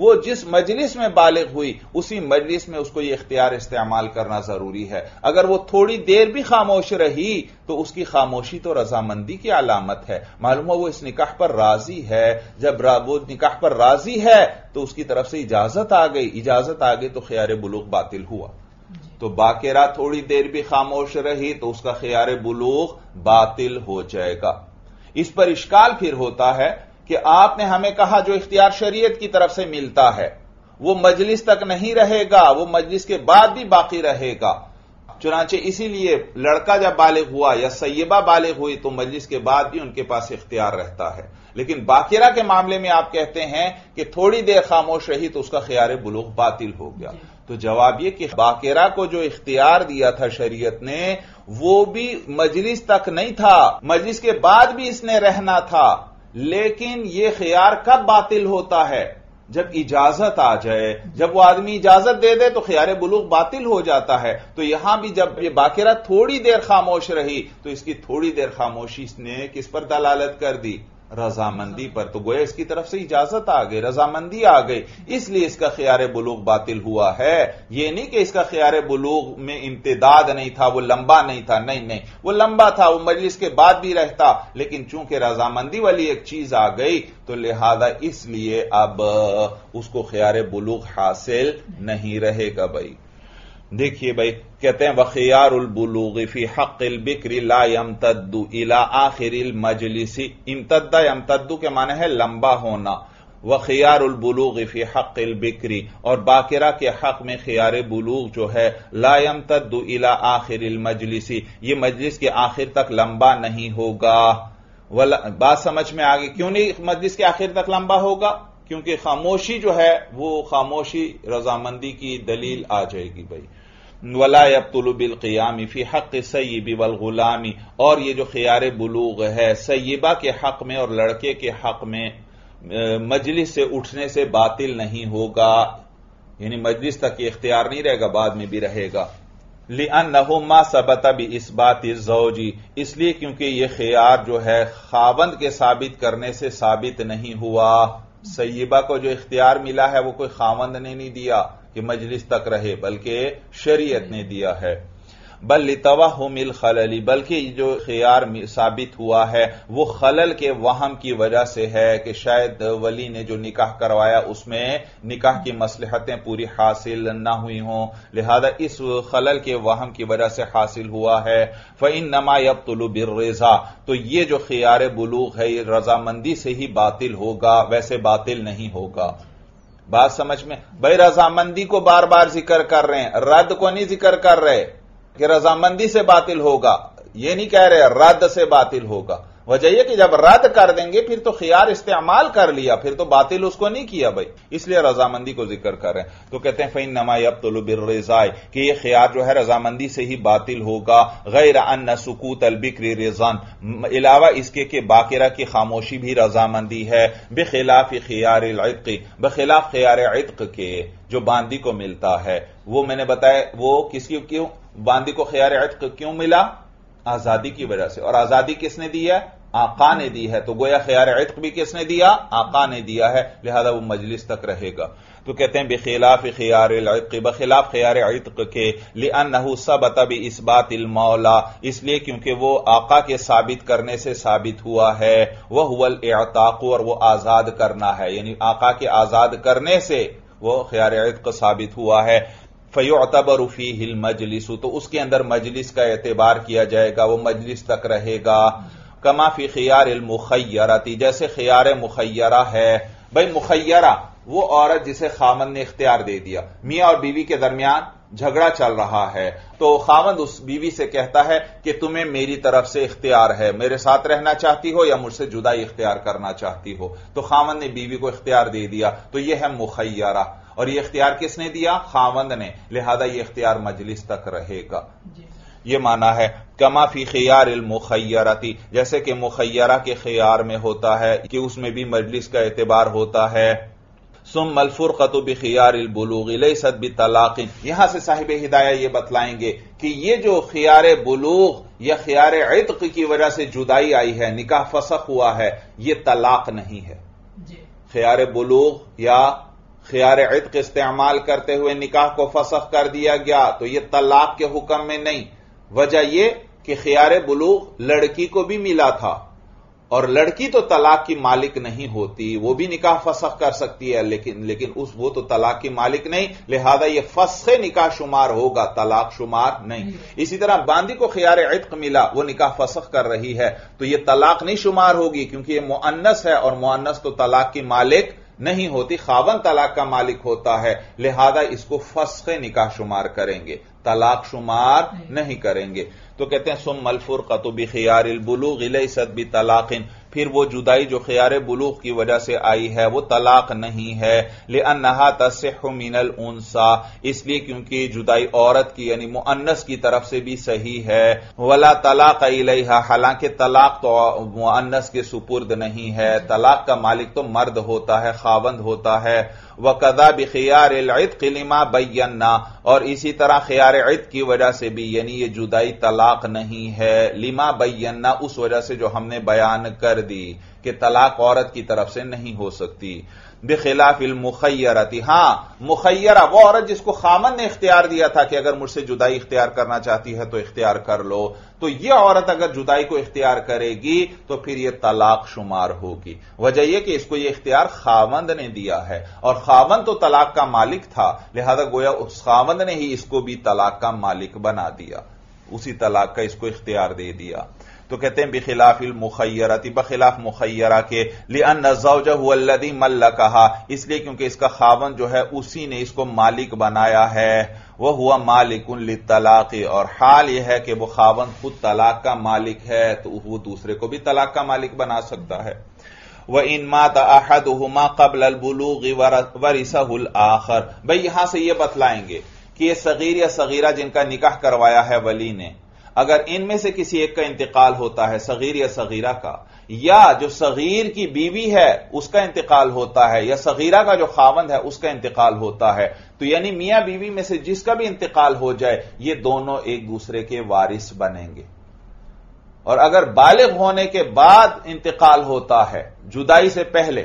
वो जिस मजलिस में बालिग हुई, उसी मजलिस में उसको यह इख्तियार इस्तेमाल करना ज़रूरी है। अगर वो थोड़ी देर भी खामोश रही तो उसकी खामोशी तो रजामंदी की अलामत है। मालूम हो वो इस निकाह पर राज़ी है। जब वो निकाह पर राज़ी है तो उसकी तरफ़ से इजाज़त आ गई। इजाज़त आ गई तो ख्यार बुलूक बातिल हुआ। तो बाकेरा थोड़ी देर भी खामोश रही तो उसका ख्यार बुलूक बातिल हो जाएगा। इस पर इश्काल फिर होता है कि आपने हमें कहा जो इख्तियार शरीयत की तरफ़ से मिलता है, वो मजलिस तक नहीं रहेगा, वो मजलिस के बाद भी बाकी रहेगा। चुनाचे इसीलिए लड़का जब बालिग हुआ या सैयबा बालिग हुई तो मजलिस के बाद भी उनके पास इख्तियार रहता है। लेकिन बाकिरा के मामले में आप कहते हैं कि थोड़ी देर खामोश रही तो उसका ख्यार बुलूग बातिल हो गया। तो जवाब यह कि बाकिरा को जो इख्तियार दिया था शरीयत ने, वो भी मजलिस तक नहीं था। मजलिस के बाद भी इसने रहना था। लेकिन यह खियार कब बातिल होता है? जब इजाज़त आ जाए। जब वो आदमी इजाज़त दे दे तो खियार बुलूक बातिल हो जाता है। तो यहाँ भी जब ये बाकिरा थोड़ी देर खामोश रही तो इसकी थोड़ी देर खामोशी ने किस पर दलालत कर दी? रजामंदी पर। तो गोया इसकी तरफ़ से इजाज़त आ गई, रजामंदी आ गई। इसलिए इसका ख्यार बुलूग बातिल हुआ है। यह नहीं कि इसका ख्यार बुलूग में इम्तदाद नहीं था, वो लंबा नहीं था। नहीं नहीं, वो लंबा था, वो मजलिस के बाद भी रहता, लेकिन चूँकि रजामंदी वाली एक चीज़ आ गई तो लिहाजा इसलिए अब उसको ख्यार बुलूग हासिल नहीं रहेगा भाई। देखिए भाई, कहते हैं वखियारबुलूगी फ़ी हक़िल बिक्री ला यमतद्दु इला आखिर मजलिसी। इमतद्दा, यमतद्दु के माने है लंबा होना। व खियारबुलूग फ़ी हक़िल बिक्री। और बाकिरा के हक में खियार बुलूग जो है, ला यमतद्दु इला आखिर मजलिसी। ये मजलिस के आखिर तक लंबा नहीं होगा। बात समझ में आ गई? क्यों नहीं मजलिस के आखिर तक लंबा होगा? क्योंकि खामोशी जो है, वो खामोशी रजामंदी की दलील आ जाएगी भाई। वला यबतुलबिल क़ियामी फ़ी हक़ सैबी वल गुलामी और ये जो ख़ियार बुलूग है सैबा के हक में और लड़के के हक में मजलिस से उठने से बातिल नहीं होगा यानी मजलिस तक ये इख्तियार नहीं रहेगा बाद में भी रहेगा लिअन नहुमा सबता भी इस बात जोजी इसलिए क्योंकि यह ख़ियार जो है खावंद के साबित करने से साबित नहीं हुआ सैयबा को जो इख्तियार मिला है वो कोई खावंद ने नहीं दिया कि मजलिस तक रहे, बल्कि शरीयत ने दिया है। बल लितवाहमिल खलली, बल्कि जो खियार साबित हुआ है, वो खलल के वहम की वजह से है कि शायद वली ने जो निकाह करवाया, उसमें निकाह की मसलहतें पूरी हासिल न हुई हों। लिहाजा इस खलल के वहम की वजह से हासिल हुआ है। फ़िन नमा यब तुलु बिर्रेजा तो ये जो खियार बुलूग है, ये रजामंदी से ही बातिल होगा, वैसे बातिल नहीं होगा। बात समझ में? भाई, रजामंदी को बार बार ज़िक्र कर रहे हैं। रद्द को नहीं ज़िक्र कर रहे कि रजामंदी से बातिल होगा। ये नहीं कह रहे, रद्द से बातिल होगा। वजह यह कि जब रद्द कर देंगे, फिर तो खियार इस्तेमाल कर लिया, फिर तो बातिल उसको नहीं किया भाई। इसलिए रजामंदी को ज़िक्र कर रहे हैं। तो कहते हैं फ़ैन नमा अब तुलबिरजाय कि यह खियार जो है रजामंदी से ही बातिल होगा। गैर अन सुकूत अलबिक्र रिजान। अलावा इसके के बाकिरा की खामोशी भी रजामंदी है। बेखिलाफ खियार बखिलाफ खियार इतक के जो बांदी को मिलता है। वो मैंने बताया, वो किसकी क्यों? बांदी को खियार इतक क्यों मिला? आज़ादी की वजह से। और आज़ादी किसने दी है? आका ने दी है तो गोया खयार इत्क भी किसने दिया? आका ने दिया है, लिहाजा वो मजलिस तक रहेगा। तो कहते हैं, बेखिलाफ खयार बखिलाफ खयार इत्क के लिअनहु सब तब इस बात मौला, इसलिए क्योंकि वो आका के साबित करने से साबित हुआ है, वह हुल एताकू और वो आज़ाद करना है। यानी आका के आज़ाद करने से वो खयार इत्क साबित हुआ है। फयोतबर फ़ी हिल मजलिसु तो उसके अंदर मजलिस का एतबार किया जाएगा, वो मजलिस तक रहेगा। कमा फ़ी खियार मुखैरती जैसे खियार मुखैरा है। भाई मुखैरा वो औरत जिसे खामन ने इख्तियार दे दिया। मियाँ और बीवी के दरमियान झगड़ा चल रहा है। तो खामद उस बीवी से कहता है कि, तुम्हें मेरी तरफ़ से इख्तियार है। मेरे साथ रहना चाहती हो या मुझसे जुदाई इख्तियार करना चाहती हो? तो खामद ने बीवी को इख्तियार दे दिया। तो यह है मुखैरा और यह इख्तियार किसने दिया? खामंद ने। लिहाजा यह इख्तियार मजलिस तक रहेगा। ये माना है कमा फ़ी खयार मुखैरती जैसे कि मुखैरा के खियार में होता है कि उसमें भी मजलिस का एतबार होता है। सुम मलफुर खतुब खियार बुलूग सद भी तलाकिन। यहाँ से साहिब हिदाया ये बतलाएँगे कि ये जो खियार बुलूग या खियार इतक की वजह से जुदाई आई है निकाह फसक हुआ है ये तलाक नहीं है। खियार बुलूग या खियार इतक इस्तेमाल करते हुए निकाह को फसख कर दिया गया तो यह तलाक के हुक्म में नहीं। वजह यह कि खियार बुलूग लड़की को भी मिला था। और लड़की तो तलाक की मालिक नहीं होती वो भी निकाह फसख कर सकती है लेकिन लेकिन उस वो तो तलाक की मालिक नहीं लिहाजा ये फसखे निकाह शुमार होगा तलाक शुमार नहीं। इसी तरह बांदी को खियार इतक मिला वो निकाह फसख कर रही है तो ये तलाक नहीं शुमार होगी क्योंकि ये मुअन्नस है और मुअन्नस तो तलाक की मालिक नहीं होती खावन तलाक का मालिक होता है लिहाजा इसको फसखे निकाह शुमार करेंगे। तलाक शुमार नहीं। करेंगे। तो कहते हैं सुम मलफुर कतुबी खियार बुलूग सद भी तलाकिन। फिर वो जुदाई जो खियार बुलूक की वजह से आई है वो तलाक नहीं है। ले अनहा तस्मिनल उनसा इसलिए क्योंकि जुदाई औरत की यानी मुअन्नस की तरफ़ से भी सही है। वला तलाक इलेहा हालाँकि तलाक तो मुअन्नस के सुपुर्द नहीं है। तलाक का मालिक तो मर्द होता है खावंद होता है। व कदा बिखियार किलिमा बैन्ना और इसी तरह खियार इत की वजह से भी यानी ये जुदाई तलाक नहीं है लिमा बैन्ना उस वजह से जो हमने बयान कर दी कि तलाक औरत की तरफ़ से नहीं हो सकती। बेखिलाफ मुखैरती हाँ मुखैरा वो औरत जिसको खामन ने इख्तियार दिया था कि अगर मुझसे जुदाई इख्तियार करना चाहती है तो इख्तियार कर लो। तो यह औरत अगर जुदाई को इख्तियार करेगी तो फिर यह तलाक शुमार होगी। वजह यह कि इसको यह इख्तियार खामंद ने दिया है। और खावंद तो तलाक का मालिक था, लिहाजा गोया उस खामंद ने ही इसको भी तलाक का मालिक बना दिया। उसी तलाक का इसको इख्तियार दे दिया। तो कहते हैं बेखिलाफ मुखैरती बखिलाफ मुखैरा के लिअन नजौजदी मल्ल कहा इसलिए क्योंकि इसका खावन जो है, उसी ने इसको मालिक बनाया है। वह हुआ मालिक उन तलाक और हाल यह है कि वह खावन खुद तलाक का मालिक है तो वो दूसरे को भी तलाक का मालिक बना सकता है। व इन मात अहद हुमा कबल बुलूग वरिसहुल आखर। भाई, यहाँ से यह बतलाएँगे कि यह सगीर या सगीरा जिनका निकाह करवाया है, वली ने अगर इनमें से किसी एक का इंतकाल होता है, सगीर या सगीरा का, या जो सगीर की बीवी है, उसका इंतकाल होता है, या सगीरा का जो खावंद है, उसका इंतकाल होता है तो यानी मियाँ बीवी में से जिसका भी इंतकाल हो जाए, ये दोनों एक दूसरे के वारिस बनेंगे। और अगर बालिग होने के बाद इंतकाल होता है, जुदाई से पहले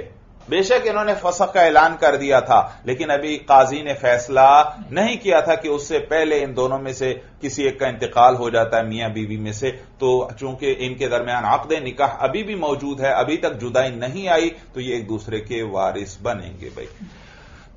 बेशक इन्होंने फसक का ऐलान कर दिया था, लेकिन अभी काजी ने फैसला नहीं किया था कि उससे पहले इन दोनों में से किसी एक का इंतकाल हो जाता है मियाँ बीवी में से। तो चूँकि इनके दरमियान आकद निकाह अभी भी मौजूद है, अभी तक जुदाई नहीं आई तो ये एक दूसरे के वारिस बनेंगे भाई।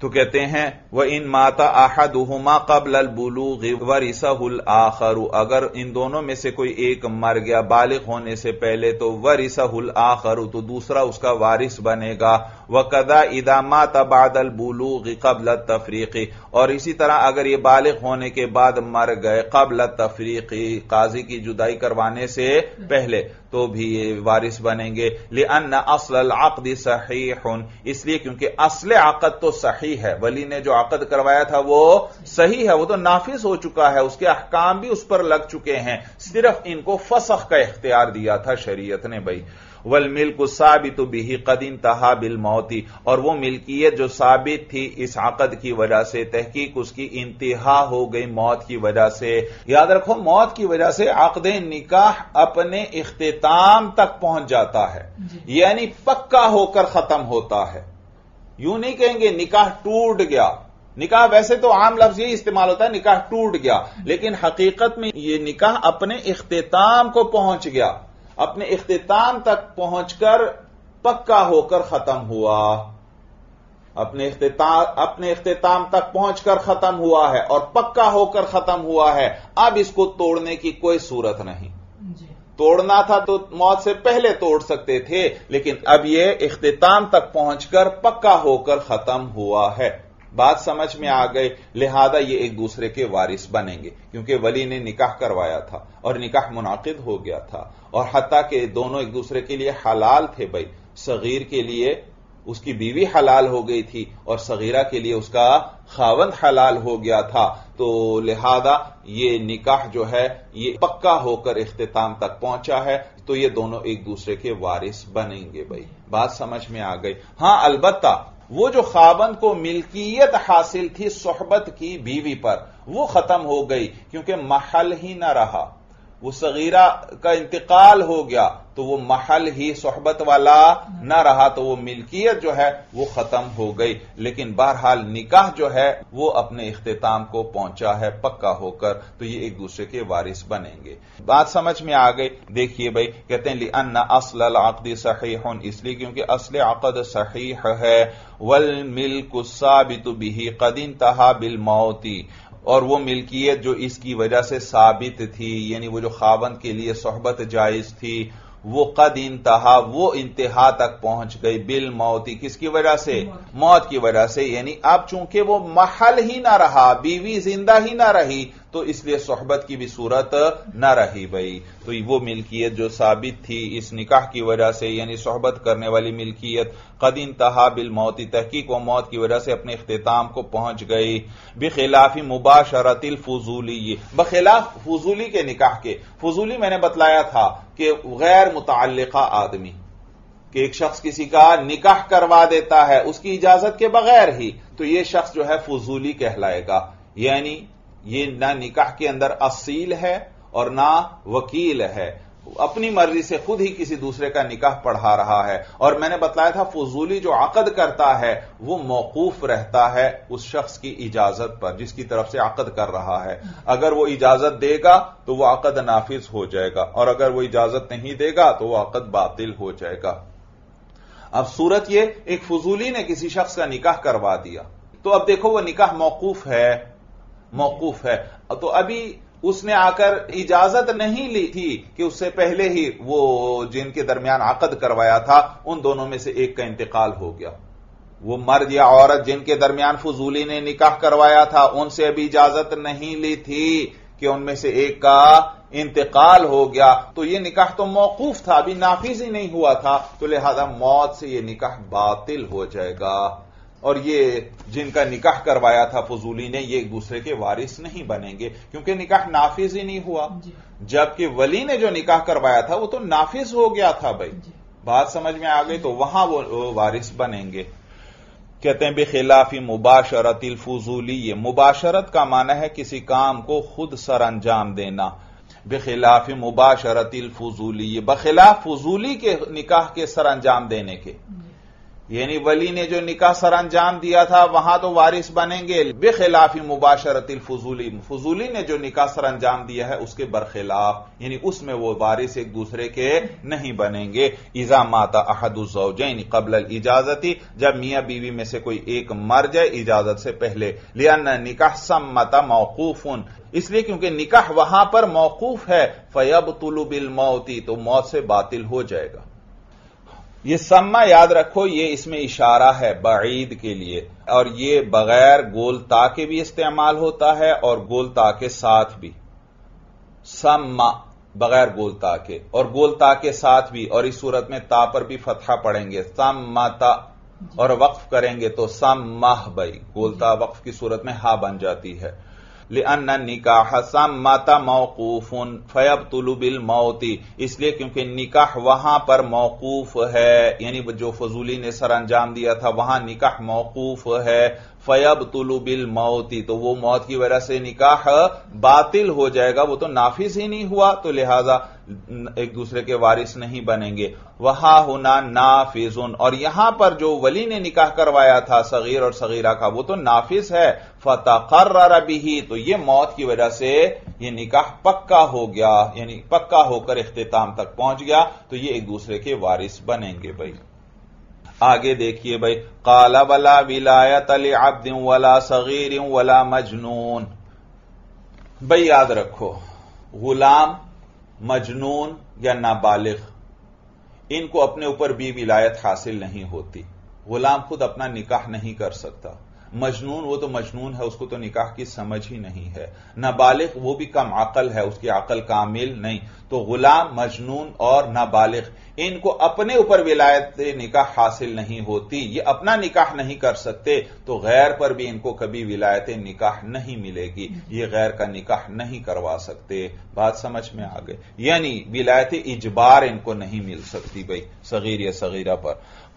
तो कहते हैं, वह इन माता आहदुमा कबल बुलूग वरिसहुल आखरु। अगर इन दोनों में से कोई एक मर गया बालिग होने से पहले तो वरिसहुल आखरु तो दूसरा उसका वारिस बनेगा। व कदा इदा इदामा तबादल बुलूग कबल तफरीकी। और इसी तरह अगर ये बालिग होने के बाद मर गए कबल तफरीकी, काजी की जुदाई करवाने से पहले तो भी ये वारिस बनेंगे। ले अन्न असल आकद सही इसलिए क्योंकि असल आकद तो सही है। वली ने जो आकद करवाया था वो सही है। वो तो नाफिज हो चुका है। उसके अहकाम भी उस पर लग चुके हैं। सिर्फ़ इनको फसख का इख्तियार दिया था शरीयत ने भाई। वल मिल्क साबित बिही कदीन तहा बिल मौती। और वो मिल्कियत जो साबित थी इस आकद की वजह से तहकीक उसकी इंतहा हो गई मौत की वजह से। याद रखो मौत की वजह से आकद निकाह अपने इख्तिताम तक पहुँच जाता है। यानी पक्का होकर खत्म होता है। यूँ नहीं कहेंगे निकाह टूट गया। निकाह वैसे तो आम लफ्ज यही इस्तेमाल होता है निकाह टूट गया। लेकिन हकीकत में यह निकाह अपने इख्तिताम को पहुँच गया। अपने इख्तिताम तक पहुंचकर पक्का होकर खत्म हुआ। अपने अपने इख्तिताम तक पहुंचकर खत्म हुआ है और पक्का होकर खत्म हुआ है। अब इसको तोड़ने की कोई सूरत नहीं। तोड़ना था तो मौत से पहले तोड़ सकते थे लेकिन अब यह इख्तिताम तक पहुंचकर पक्का होकर खत्म हुआ है। बात समझ में आ गई, लिहाजा ये एक दूसरे के वारिस बनेंगे, क्योंकि वली ने निकाह करवाया था और निकाह मुनाकिद हो गया था। और हत्या के दोनों एक दूसरे के लिए हलाल थे भाई। सगीर के लिए उसकी बीवी हलाल हो गई थी और सगीरा के लिए उसका खावंद हलाल हो गया था। तो लिहाजा ये निकाह जो है, ये पक्का होकर इख्तिताम तक पहुँचा है। तो ये दोनों एक दूसरे के वारिस बनेंगे भाई। बात समझ में आ गई। हाँ, अलबत्ता वो जो खाबंद को मिल्कियत हासिल थी सोहबत की बीवी पर, वो खत्म हो गई, क्योंकि महल ही ना रहा। वो सगीरा का इंतकाल हो गया तो वो महल ही सोहबत वाला ना रहा तो वो मिल्कियत जो है, वो खत्म हो गई। लेकिन बहरहाल निकाह जो है, वो अपने इख्तिताम को पहुँचा है, पक्का होकर तो ये एक दूसरे के वारिस बनेंगे। बात समझ में आ गई? देखिए भाई, कहते हैं अन्ना असल अकदी सही इसलिए क्योंकि असल अकद सही है। वल मिल्क साबित बिही कदिन तहा बिल मौती और वो मिल्कियत जो इसकी वजह से साबित थी, यानी वो जो खावंद के लिए सोहबत जायज़ थी, वो कद इंतहा, वो इंतहा तक पहुँच गई बिल मौती किसकी वजह से? मौत की वजह से, यानी अब चूँकि वो महल ही ना रहा, बीवी ज़िंदा ही ना रही तो इसलिए सोहबत की भी सूरत न रही भाई तो वो मिल्कियत जो साबित थी इस निकाह की वजह से, यानी सोहबत करने वाली मिल्कियत कदीन तहा बिल मौती, तहकीक व मौत की वजह से अपने अख्ताम को पहुँच गई। बेखिलाफी मुबाशरतिल फजूली बखिलाफ फजूली के निकाह के, फजूली मैंने बतलाया था कि गैर मुतल आदमी, कि एक शख्स किसी का निकाह करवा देता है, उसकी इजाज़त के बगैर ही तो यह शख्स जो है फजूली कहलाएगा। यानी ये ना निकाह के अंदर असील है और ना वकील है। अपनी मर्ज़ी से खुद ही किसी दूसरे का निकाह पढ़ा रहा है। और मैंने बताया था, फजूली जो आकद करता है, वो मौकूफ रहता है उस शख्स की इजाज़त पर, जिसकी तरफ़ से आकद कर रहा है। अगर वो इजाज़त देगा तो वो आकद नाफिज हो जाएगा। और अगर वो इजाज़त नहीं देगा तो वो आकद बातिल हो जाएगा। अब सूरत ये, एक फजूली ने किसी शख्स का निकाह करवा दिया। तो अब देखो वह निकाह मौकूफ है मौकूफ है। तो अभी उसने आकर इजाज़त नहीं ली थी कि उससे पहले ही वो जिनके दरमियान आकद करवाया था, उन दोनों में से एक का इंतकाल हो गया। वो मर्द या औरत जिनके दरमियान फजूली ने निकाह करवाया था, उनसे अभी इजाज़त नहीं ली थी कि उनमें से एक का इंतकाल हो गया। तो यह निकाह तो मौकूफ था, अभी नाफिज ही नहीं हुआ था। तो लिहाजा मौत से यह निकाह बातिल हो जाएगा। और ये जिनका निकाह करवाया था फजूली ने ये एक दूसरे के वारिस नहीं बनेंगे क्योंकि निकाह नाफिज ही नहीं हुआ। जबकि वली ने जो निकाह करवाया था वो तो नाफिज हो गया था भाई। बात समझ में आ गई तो वहाँ वो वो वारिस बनेंगे। कहते हैं बेखिलाफी मुबाशरतिल फजूली ये मुबाशरत का माना है किसी काम को खुद सर अंजाम देना। बेखिलाफी मुबाशरतिल फजूली ये बखिलाफ फजूली के निकाह के सर अंजाम देने के। यानी वली ने जो निकाह सर अंजाम दिया था, वहाँ तो वारिस बनेंगे। बेखिलाफी मुबाशरतिल फजूली। फजूली ने जो निकाह सर अंजाम दिया है, उसके बरखिलाफ। यानी उसमें वो वारिस एक दूसरे के नहीं बनेंगे। इजा माता अहदुजैन कबल इजाजती। जब मियाँ बीवी में से कोई एक मर जाए, इजाज़त से पहले। लिया निकाह सम्मता मौकूफुन। इसलिए क्योंकि निकाह वहाँ पर मौकूफ है फयब तुलु बिल मौती तो मौत से बातिल हो जाएगा। ये सम्मा याद रखो ये इसमें इशारा है बईद के लिए। और ये बगैर गोलता के भी इस्तेमाल होता है और गोलता के साथ भी। सम्मा बगैर गोलता के। और गोलता के साथ भी। और इस सूरत में ता पर भी फतहा पढ़ेंगे। सम्माता। और वक्फ करेंगे तो सम्माह बई। गोलता वक्फ की सूरत में हा बन जाती है। लिअन्न निकाह सम्मता मौकूफुन फैब तुलुबिल मौती। इसलिए क्योंकि निकाह वहाँ पर मौकूफ है, यानी जो फजूली ने सर अंजाम दिया था, वहाँ निकाह मौकूफ है। फयब तुलु बिल मौती तो वो मौत की वजह से निकाह बातिल हो जाएगा, वो तो नाफिज ही नहीं हुआ तो लिहाजा एक दूसरे के वारिस नहीं बनेंगे। वहाँ होना नाफिजुन, और यहाँ पर जो वली ने निकाह करवाया था, सगीर और सगीरा का, वो तो नाफिज है। फता फतकर भी तो ये मौत की वजह से ये निकाह पक्का हो गया, यानी पक्का होकर इख्तिताम तक पहुँच गया तो ये एक दूसरे के वारिस बनेंगे भाई। आगे देखिए भाई, काला वला विलायत अली अब्दिन वला सगीर वला मजनून। भाई याद रखो, गुलाम, मजनून या नाबालिग, इनको अपने ऊपर भी विलायत हासिल नहीं होती। गुलाम खुद अपना निकाह नहीं कर सकता। मजनून, वो तो मजनून है, उसको तो निकाह की समझ ही नहीं है। नाबालिग, वो भी कम अकल है, उसकी अकल कामिल नहीं। तो गुलाम, मजनून और नाबालिग, इनको अपने ऊपर विलायत निकाह हासिल नहीं होती। ये अपना निकाह नहीं कर सकते तो गैर पर भी इनको कभी विलायत निकाह नहीं मिलेगी। ये गैर का निकाह नहीं करवा सकते। बात समझ में आ गई। यानी विलायत इजबार इनको नहीं मिल सकती भाई, सगीर या सगीरा पर।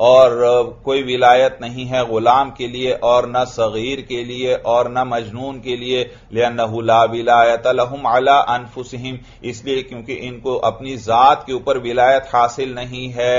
और कोई विलायत नहीं है गुलाम के लिए और न सगीर के लिए और न मजनून के लिए ला विलायत लहुम अला अनफुसहिम इसलिए क्योंकि इनको अपनी जात के ऊपर विलायत हासिल नहीं है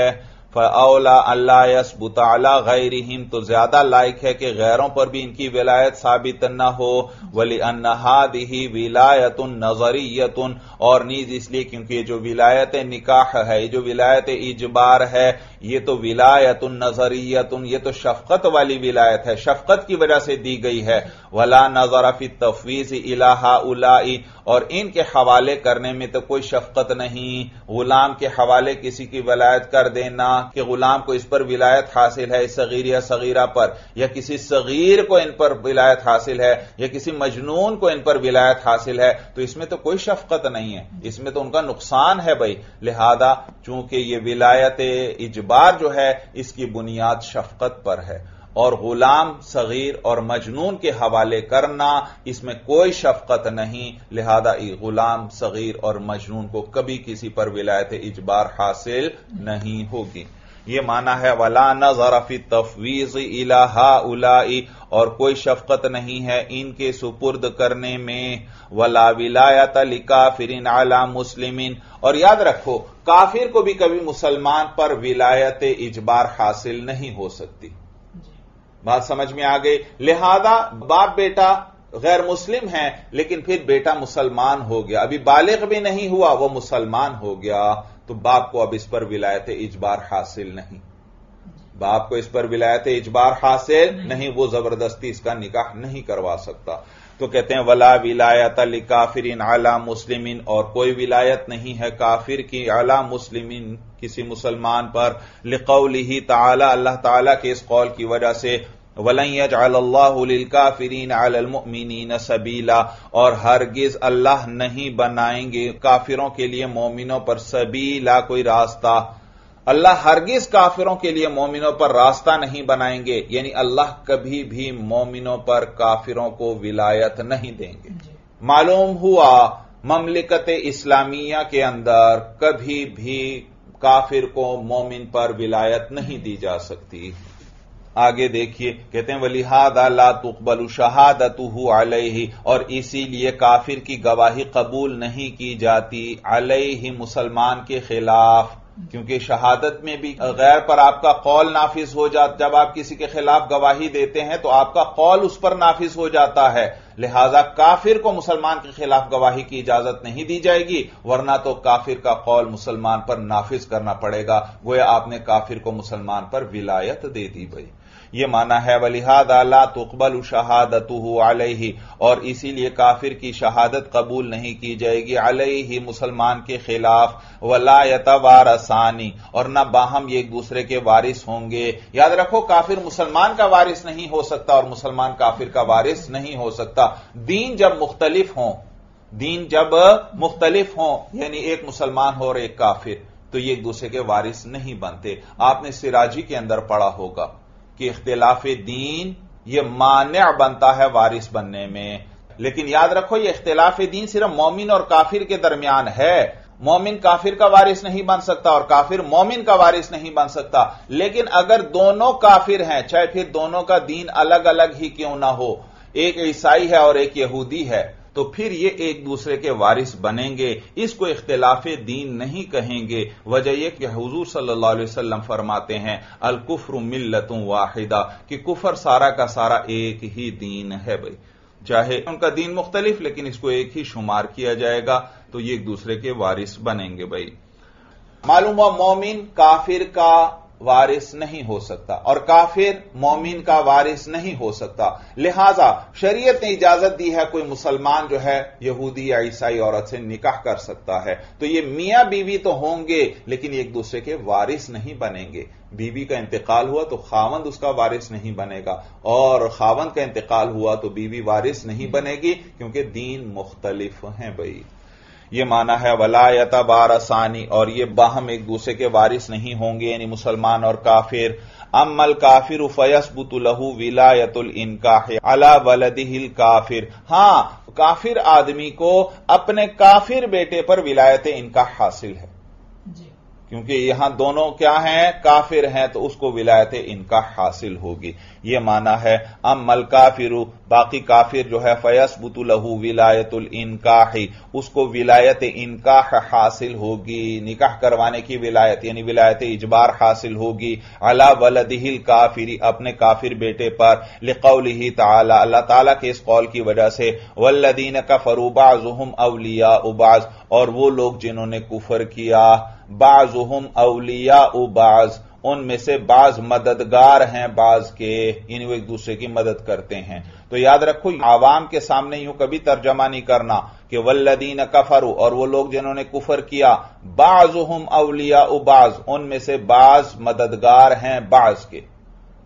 फ़ौला अल्लाह यसबुताला गैरहिम तो ज़्यादा लायक है कि गैरों पर भी इनकी विलायत साबित न हो। वली अन्नहादिही विलायतुन नजरियतुन, और नीज इसलिए क्योंकि ये जो विलायत निकाह है, ये जो विलायत इजबार है, ये तो विलायतुन नजरियतुन, ये तो शफकत वाली विलायत है। शफकत की वजह से दी गई है। वला नजरफी तफवीज इलाहा उलाई और इनके हवाले करने में तो कोई शफकत नहीं। गुलाम के हवाले किसी की विलायत कर देना कि गुलाम को इस पर विलायत हासिल है सगीर या सगीरा पर। या किसी सगीर को इन पर विलायत हासिल है, या किसी मजनून को इन पर विलायत हासिल है तो इसमें तो कोई शफकत नहीं है। इसमें तो उनका नुकसान है भाई। लिहाजा, चूँकि ये विलायत इजबार जो है, इसकी बुनियाद शफकत पर है। और गुलाम, सगीर और मजनून के हवाले करना, इसमें कोई शफकत नहीं। लिहाजा गुलाम, सगीर और मजनून को कभी किसी पर विलायत इजबार हासिल नहीं होगी। ये माना है, वला नजरफी तफवीज इलाहा उलाई और कोई शफकत नहीं है इनके सुपुर्द करने में। वला विलायत लिकाफिरिन आला मुस्लिमिन, और याद रखो, काफिर को भी कभी मुसलमान पर विलायत इजबार हासिल नहीं हो सकती। बात समझ में आ गई। लिहाजा बाप बेटा गैर मुस्लिम है लेकिन फिर बेटा मुसलमान हो गया। अभी बालिग भी नहीं हुआ वो मुसलमान हो गया। तो बाप को अब इस पर विलायत इजबार हासिल नहीं। बाप को इस पर विलायत इजबार हासिल नहीं, नहीं वो ज़बरदस्ती इसका निकाह नहीं करवा सकता। तो कहते हैं वला विलायत अली काफिर आला मुस्लिमिन और कोई विलायत नहीं है काफिर की आला मुस्लिमिन। किसी मुसलमान पर लिकौल ही ताला अल्लाह ताला के इस कौल की वजह से वलैकाफरीन अलमिन सबीला और हरगिज अल्लाह नहीं बनाएँगे काफिरों के लिए मोमिनों पर सबीला कोई रास्ता। अल्लाह हरगिज काफिरों के लिए मोमिनों पर रास्ता नहीं बनाएँगे यानी अल्लाह कभी भी मोमिनों पर काफिरों को विलायत नहीं देंगे। मालूम हुआ ममलिकत इस्लामिया के अंदर कभी भी काफिर को मोमिन पर विलायत नहीं दी जा सकती। आगे देखिए, कहते हैं, वलिहादा ला तुकबलु शहादतु अलैहि, और इसीलिए काफिर की गवाही कबूल नहीं की जाती। अलैहि, मुसलमान के खिलाफ क्योंकि शहादत में भी गैर पर आपका कौल नाफिज हो जाता, जब आप किसी के खिलाफ गवाही देते हैं तो आपका कौल उस पर नाफिज हो जाता है। लिहाजा काफिर को मुसलमान के खिलाफ गवाही की इजाज़त नहीं दी जाएगी, वरना तो काफिर का कौल मुसलमान पर नाफिज करना पड़ेगा। वो आपने काफिर को मुसलमान पर विलायत दे दी भाई। ये माना है, वलिहाद ला तुकबल शहादत अलही, और इसीलिए काफिर की शहादत कबूल नहीं की जाएगी, अलही, मुसलमान के खिलाफ वलायतवारसानी और न बाहम एक दूसरे के वारिस होंगे। याद रखो, काफिर मुसलमान का वारिस नहीं हो सकता और मुसलमान काफिर का वारिस नहीं हो सकता। दीन जब मुख्तलिफ़ हों, दीन जब मुख्तलिफ़ हों, यानी एक मुसलमान हो और एक काफिर तो ये एक दूसरे के वारिस नहीं बनते। आपने सिराजी के अंदर पढ़ा होगा। कि इख्तिलाफ दीन ये मान्य बनता है वारिस बनने में। लेकिन याद रखो, ये इख्तिलाफ दीन सिर्फ़ मोमिन और काफिर के दरमियान है। मोमिन काफिर का वारिस नहीं बन सकता और काफिर मोमिन का वारिस नहीं बन सकता। लेकिन अगर दोनों काफिर हैं, चाहे फिर दोनों का दीन अलग अलग ही क्यों ना हो, एक ईसाई है और एक यहूदी है तो फिर ये एक दूसरे के वारिस बनेंगे। इसको इख्तिलाफ दीन नहीं कहेंगे। वजह यह कि हजूर सल्लल्लाहु अलैहि वसल्लम फरमाते हैं अल कुफर मिल्लतुं वाहिदा कि कुफर सारा का सारा एक ही दीन है भाई। चाहे उनका दीन मुख्तलिफ़, लेकिन इसको एक ही शुमार किया जाएगा तो ये एक दूसरे के वारिस बनेंगे भाई। मालूम मोमिन काफिर का वारिस नहीं हो सकता। और काफिर मोमिन का वारिस नहीं हो सकता। लिहाजा शरीयत ने इजाज़त दी है, कोई मुसलमान जो है, यहूदी या ईसाई औरत से निकाह कर सकता है। तो ये मियाँ बीवी तो होंगे, लेकिन एक दूसरे के वारिस नहीं बनेंगे। बीवी का इंतकाल हुआ तो खावंद उसका वारिस नहीं बनेगा। और खावंद का इंतकाल हुआ तो बीवी वारिस नहीं बनेगी, क्योंकि दीन मुख्तलिफ़ हैं भाई। ये माना है वलायत बारसानी और ये बाहम एक दूसरे के वारिस नहीं होंगे यानी मुसलमान और काफिर। अमल काफिर फयसबुत लहू विलायतुल इनकाह अला वलदिहिल काफिर। हाँ काफिर आदमी को अपने काफिर बेटे पर विलायत इनका हासिल है। क्योंकि यहाँ दोनों क्या हैं? काफिर हैं तो उसको विलायत इनका हासिल होगी। ये माना है अमल काफिरु, बाकी काफिर जो है फयस बुतुलहू विलायतुल इनकाही, उसको विलायत इनकाह हासिल होगी, निकाह करवाने की विलायत, यानी विलायत इजबार हासिल होगी, अला वलदिहिल काफिरी, अपने काफिर बेटे पर, लिकौलिही ताला, अल्लाह ताला के इस कौल की वजह से, वल्लदीन का फरूबाजुहम अवलिया उबाज और वो लोग जिन्होंने कुफर किया, बाजुहम अवलिया उबाज उनमें से बाज मददगार हैं, बाज के वो एक दूसरे की मदद करते हैं। तो याद रखो, आवाम के सामने यूँ कभी तर्जमा नहीं करना कि वल्लदीन कफरू, और वो लोग जिन्होंने कुफर किया बाज हम अवलिया उबाज उनमें से बाज मददगार हैं बाज के।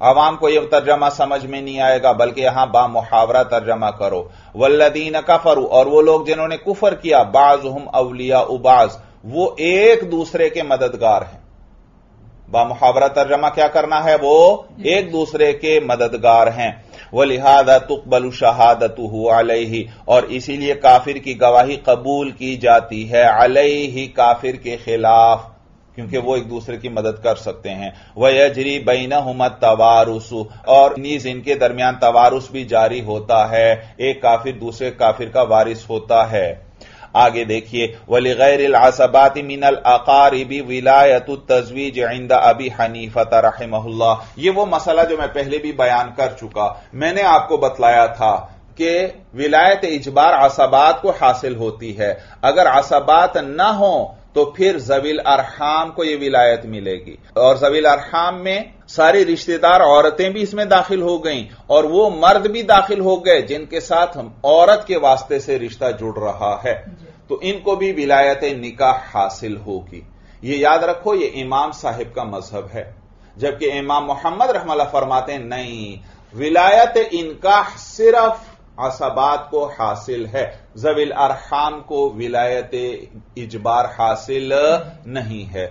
आवाम को यह तर्जमा समझ में नहीं आएगा, बल्कि यहाँ बा मुहावरा तर्जमा करो। वल्लदीन कफरू, और वो लोग जिन्होंने कुफर किया बाज हम अवलिया उबाज वो एक दूसरे के मददगार हैं। बामुहावरा तर्जमा क्या करना है? वो एक दूसरे के मददगार हैं। वह लिहाजा तुकबल शहादत अलही। और इसीलिए काफिर की गवाही कबूल की जाती है अलही काफिर के खिलाफ, क्योंकि वो एक दूसरे की मदद कर सकते हैं। वह यजरी बैन हमत तवारुस। और नीज इनके दरमियान तवारुस भी जारी होता है। एक काफिर दूसरे काफिर का वारिस होता है। आगे देखिए वली गैर आसबात मिनल अकारिबी विलायत तजवीज इंदा अबी हनीफत रहमहुल्ला ये वो मसला जो मैं पहले भी बयान कर चुका। मैंने आपको बतलाया था कि विलायत इजबार आसबात को हासिल होती है। अगर आसबात न हो तो फिर जवील अरहाम को यह विलायत मिलेगी। और जवील अरहाम में सारी रिश्तेदार औरतें भी इसमें दाखिल हो गईं और वो मर्द भी दाखिल हो गए, जिनके साथ हम औरत के वास्ते से रिश्ता जुड़ रहा है। तो इनको भी विलायत निकाह हासिल होगी। ये याद रखो, ये इमाम साहिब का मज़हब है। जबकि इमाम मोहम्मद रहमल्ला फरमाते नहीं, विलायत इनका सिर्फ़ असबात को हासिल है जविल अरहाम को विलायत इजबार हासिल नहीं है।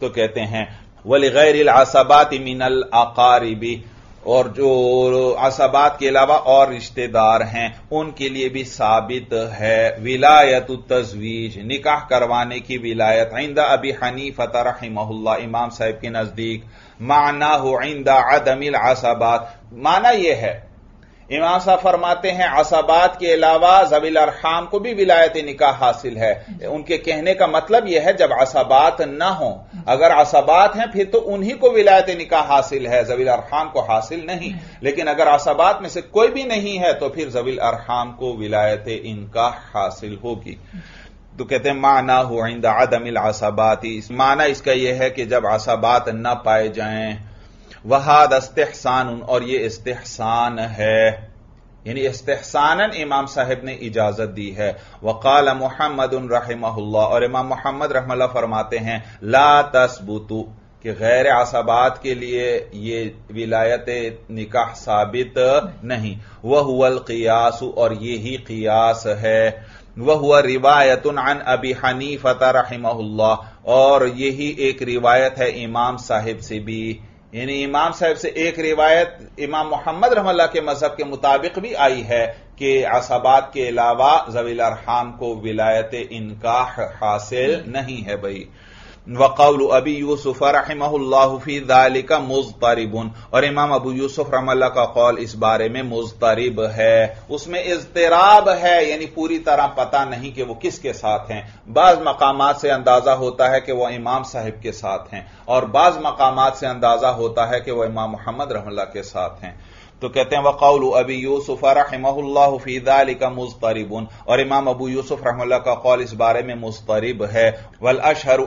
तो कहते हैं वली गैर असबात मिनल अकारिबी और जो असबात के अलावा और रिश्तेदार हैं, उनके लिए भी साबित है विलायत तजवीज, निकाह करवाने की विलायत। आइंदा अभी हनीफत महुल्ला इमाम साहब के नज़दीक। माना हो आइंदा आदमिल असबात माना यह है इमाम साहब फरमाते हैं असबात के अलावा जबील अरहाम को भी विलायत निकाह हासिल है। उनके कहने का मतलब यह है, जब असबात न हो, अगर असबात हैं, फिर तो उन्हीं को विलायत निकाह हासिल है। जबील अरहाम को हासिल नहीं। लेकिन अगर असबात में से कोई भी नहीं है तो फिर जबील अरहाम को विलायत इनका हासिल होगी। तो कहते हैं, माना हो आइंदा आदमिल असबात माना इसका यह है कि जब असबात न पाए जाएँ वहाद इस्तेहसान और ये इस्तेहसान है। यानी इस्तेहसान इमाम साहब ने इजाज़त दी है। वकाल मोहम्मद रहमल्ला और इमाम मोहम्मद रहमल्ला फरमाते हैं, ला तसबुतु, कि गैर आसाबात के लिए ये विलायत निकाह साबित नहीं। वह हुआ कियास, और ये ही कियास है। वह हुआ रिवायत अन अबी हनीफत रहमल्ला और यही एक रिवायत है इमाम साहिब से भी। यानी इमाम साहब से एक रिवायत इमाम मोहम्मद रहमल्ला के मज़हब के मुताबिक भी आई है कि असाबात के अलावा जवील अरहाम को विलायत इनकाह हासिल नहीं है भाई। वक़ौल अबी यूसुफ रहमफ़ी दालिका मुजतरिबुन। और इमाम अबू यूसुफ रमल्ला का कौल इस बारे में मुजतरिब है। उसमें इजतराब है, यानी पूरी तरह पता नहीं कि वो किसके साथ हैं। बाज मकाम से अंदाज़ा होता है कि वह इमाम साहिब के साथ हैं। और बाज मकाम से अंदाज़ा होता है कि वह इमाम मोहम्मद रहमल्ला के साथ हैं। तो कहते हैं वक़ौल अबी यूसुफ रहमफ़ी का मुस्तरिबुन और इमाम अबू यूसुफ रहमल्ला का कौल इस बारे में मुस्तरिब है। वल अशहर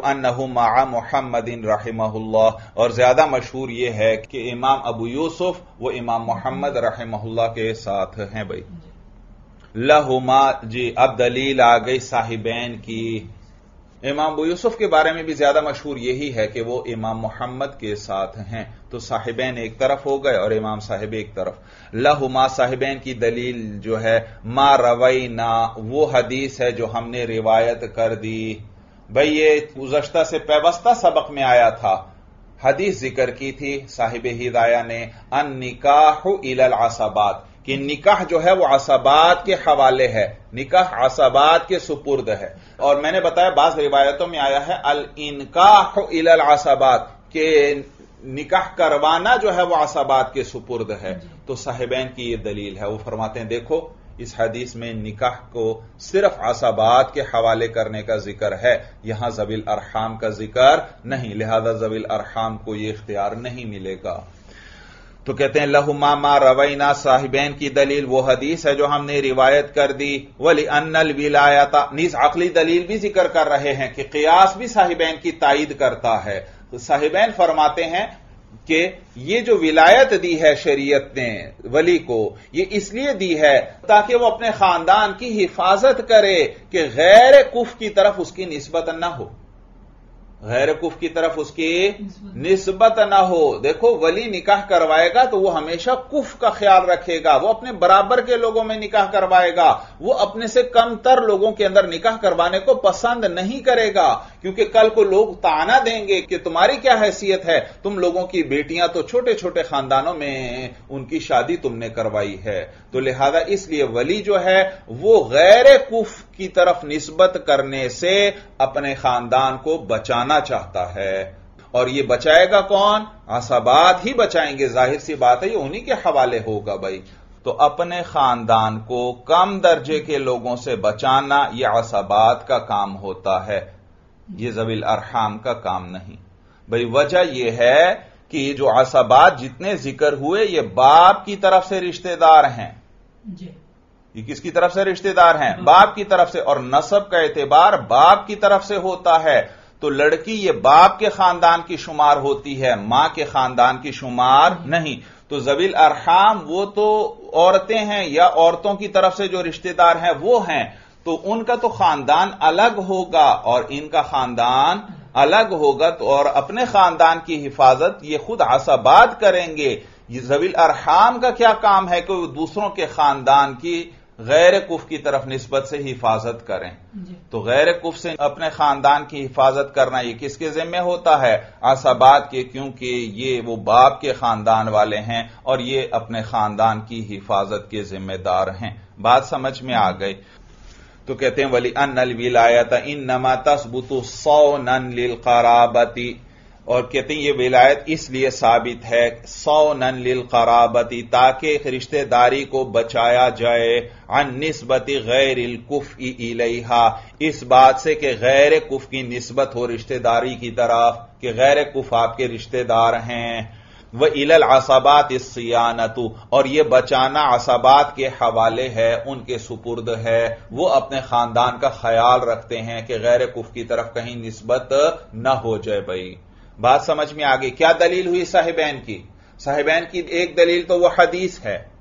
मोहम्मदिन रहमल्ला और ज़्यादा मशहूर यह है कि इमाम अबू यूसुफ, वो इमाम मोहम्मद रहमल्ला के साथ हैं भाई। लहुमा जी अब दलील आ गई साहिबैन की। इमाम यूसुफ के बारे में भी ज़्यादा मशहूर यही है कि वो इमाम मोहम्मद के साथ हैं। तो साहिबैन एक तरफ़ हो गए और इमाम साहिब एक तरफ़। लहुमा साहिबैन की दलील जो है, मा रवई ना वो हदीस है जो हमने रिवायत कर दी। भाई, ये गुजश्ता से पैबस्ता सबक में आया था। हदीस ज़िक्र की थी साहिब हिदाया ने अन निकाह इलल आसाबात कि निकाह जो है वो आसाबात के हवाले है। निकाह आसाबात के सुपुर्द है। और मैंने बताया बाज रिवायतों में आया है अल इनकाह इलल आसाबात के निकाह करवाना जो है वो आसाबात के सुपुर्द है। तो साहिबैन की यह दलील है। वो फरमाते हैं देखो इस हदीस में निकाह को सिर्फ़ आसाबात के हवाले करने का ज़िक्र है। यहाँ जबील अरहाम का ज़िक्र नहीं लिहाजा जबील अरहाम को यह इख्तियार नहीं मिलेगा। तो कहते हैं लहुमा मा रवैना साहिबैन की दलील, वो हदीस है जो हमने रिवायत कर दी। वली अन्नल विलायता, नीज अकली दलील भी ज़िक्र कर रहे हैं कि कयास भी साहिबैन की तायद करता है। तो साहिबैन फरमाते हैं कि ये जो विलायत दी है शरीयत ने, वली को, ये इसलिए दी है ताकि वो अपने खानदान की हिफाजत करे कि गैर कुफ की तरफ़ उसकी निस्बत न हो। गैर कुफ की तरफ़ उसकी निस्बत ना हो। देखो, वली निकाह करवाएगा तो वो हमेशा कुफ का ख्याल रखेगा। वो अपने बराबर के लोगों में निकाह करवाएगा। वो अपने से कम तर लोगों के अंदर निकाह करवाने को पसंद नहीं करेगा। क्योंकि कल को लोग ताना देंगे कि तुम्हारी क्या हैसियत है? तुम लोगों की बेटियाँ तो छोटे छोटे खानदानों में उनकी शादी तुमने करवाई है। तो लिहाजा इसलिए वली जो है, वो गैर कुफ की तरफ़ निस्बत करने से अपने खानदान को बचाना चाहता है। और ये बचाएगा कौन? आसाबाद ही बचाएँगे। ज़ाहिर सी बात है ये उन्हीं के हवाले होगा भाई। तो अपने खानदान को कम दर्जे के लोगों से बचाना यह आसाबाद का काम होता है। ये जवील अरहाम का काम नहीं। भाई वजह यह है कि जो आसाबाद जितने ज़िक्र हुए ये बाप की तरफ़ से रिश्तेदार हैं। ये किसकी तरफ़ से रिश्तेदार हैं। बाप की तरफ़ से। और नसब का एतबार बाप की तरफ़ से होता है। तो लड़की ये बाप के खानदान की शुमार होती है, माँ के खानदान की शुमार नहीं। तो जबील अरहाम, वो तो औरतें हैं या औरतों की तरफ़ से जो रिश्तेदार हैं, वो हैं। तो उनका तो खानदान अलग होगा और इनका खानदान अलग होगा तो और अपने खानदान की हिफाजत ये खुद आसाबाद करेंगे। ये जबील अरहाम का क्या काम है कि वो दूसरों के खानदान की गैर कुफ की तरफ़ नस्बत से हिफाजत करें। तो गैर कुफ से अपने खानदान की हिफाजत करना ये किसके जिम्मे होता है? आसाबाद के क्योंकि ये वो बाप के खानदान वाले हैं और ये अपने खानदान की हिफाजत के जिम्मेदार हैं। बात समझ में आ गई। तो कहते हैं वली अन विलायत इन नमा तस्बुतु सौ नन लिल कराबती। और कहते हैं, ये विलायत इसलिए साबित है सौ नन लिल कराबती, ताकि रिश्तेदारी को बचाया जाए, अन नस्बती गैर कुफ इलेहा। इस बात से कि गैर कुफ की नस्बत हो रिश्तेदारी की तरफ़, कि गैर कुफ आपके रिश्तेदार हैं। वह इलल आसाबात इस सियानतु, और यह बचाना आसाबात के हवाले है, उनके सुपुर्द है। वो अपने खानदान का ख्याल रखते हैं कि गैर कुफ की तरफ़ कहीं नस्बत न हो जाए भाई। बात समझ में आ गई। क्या दलील हुई साहिबैन की? साहिबैन की एक दलील तो वह हदीस है।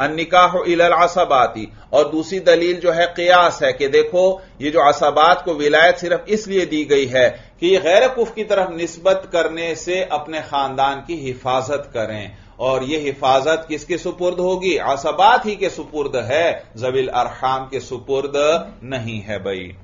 अनिकाह इलल आसाबाती और दूसरी दलील जो है कयास है कि देखो, ये जो आसाबात को विलायत सिर्फ़ इसलिए दी गई है कि ये गैर कुफ की तरफ़ निस्बत करने से अपने खानदान की हिफाजत करें। और ये हिफाजत किसके सुपुर्द होगी? आसाबात ही के सुपुर्द है। जबील अरहाम के सुपुर्द नहीं है भाई।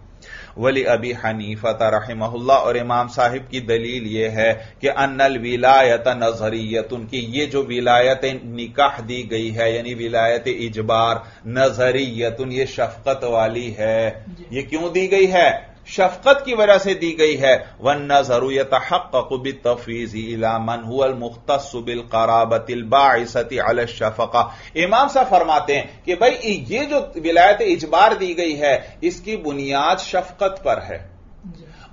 वली अबी हनीफत रहमहुल्ला और इमाम साहिब की दलील यह है कि अनल विलायत नजरियत उनकी ये जो विलायत निकाह दी गई है यानी विलायत इजबार नजरियत ये शफकत वाली है। ये क्यों दी गई है? शफकत की वजह से दी गई है। वन नजरू यतहक़ तफवीज़ी इला मन हुअल मुख्तसबिल कराबतिल बाइसती अल शफका। इमाम साहब फरमाते हैं कि भाई ये जो विलायत इजबार दी गई है इसकी बुनियाद शफकत पर है।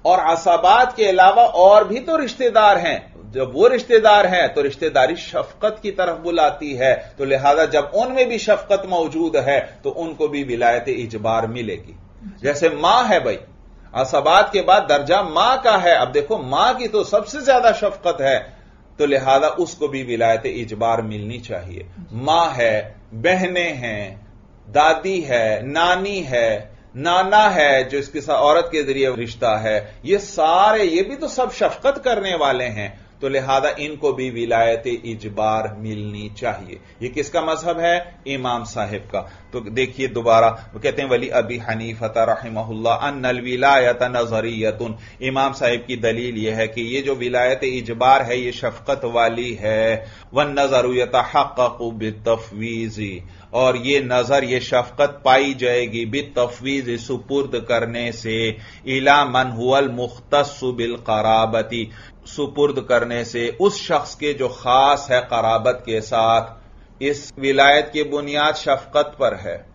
और असाबात के अलावा और भी तो रिश्तेदार हैं। जब वो रिश्तेदार हैं तो रिश्तेदारी शफकत की तरफ़ बुलाती है। तो लिहाजा जब उनमें भी शफकत मौजूद है तो उनको भी विलायत इजबार मिलेगी। जैसे माँ है भाई असबात के बाद दर्जा माँ का है। अब देखो, माँ की तो सबसे ज़्यादा शफकत है। तो लिहाजा उसको भी विलायत इजबार मिलनी चाहिए। माँ है, बहने हैं, दादी है, नानी है, नाना है, जो इसके साथ औरत के ज़रिए रिश्ता है। ये सारे, ये भी तो सब शफकत करने वाले हैं। तो लिहाजा इनको भी विलायत इजबार मिलनी चाहिए। ये किसका मज़हब है? इमाम साहिब का। तो देखिए दोबारा, वो कहते हैं, वली अबी हनीफत रहमहुल्ला अनल विलायत नजरियतुन। इमाम साहिब की दलील यह है कि ये जो विलायत इजबार है, ये शफकत वाली है। वन नजरुयत हक बितफवीजी। और ये नज़र, ये शफकत पाई जाएगी बि तफवीज सुपुर्द करने से। इला मन हुअल मुख्तस बिल कराबती। सुपुर्द करने से उस शख्स के जो खास है कराबत के साथ इस विलायत की बुनियाद शफकत पर है।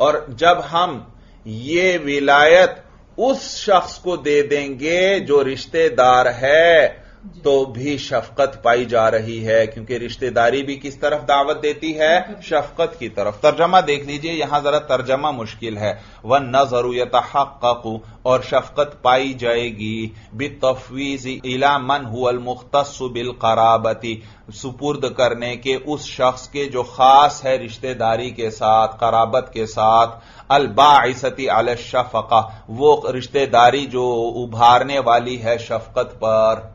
और जब हम ये विलायत उस शख्स को दे देंगे जो रिश्तेदार है तो भी शफकत पाई जा रही है, क्योंकि रिश्तेदारी भी किस तरफ़ दावत देती है? शफकत की तरफ़। तर्जमा देख लीजिए, यहाँ जरा तर्जमा मुश्किल है। वन न ज़रूरत हक और शफकत पाई जाएगी। बि तफवीज इला मन हुअल मुख्तस बिल कराबती सुपुर्द करने के उस शख्स के जो खास है रिश्तेदारी के साथ, कराबत के साथ अलबाइसती अल शफका। वो रिश्तेदारी जो उभारने वाली है शफकत पर।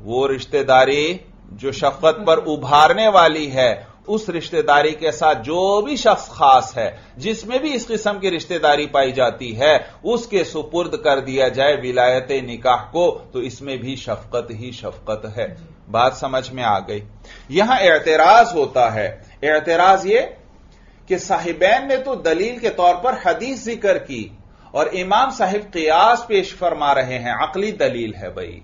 वो रिश्तेदारी जो शफकत पर उभारने वाली है, उस रिश्तेदारी के साथ जो भी शख्स खास है, जिसमें भी इस किस्म की रिश्तेदारी पाई जाती है, उसके सुपुर्द कर दिया जाए विलायत निकाह को तो इसमें भी शफकत ही शफकत है। बात समझ में आ गई। यहाँ एतराज़ होता है। एतराज़ ये कि साहिबैन ने तो दलील के तौर पर हदीस ज़िक्र की, और इमाम साहिब कयास पेश फरमा रहे हैं, अकली दलील है भाई।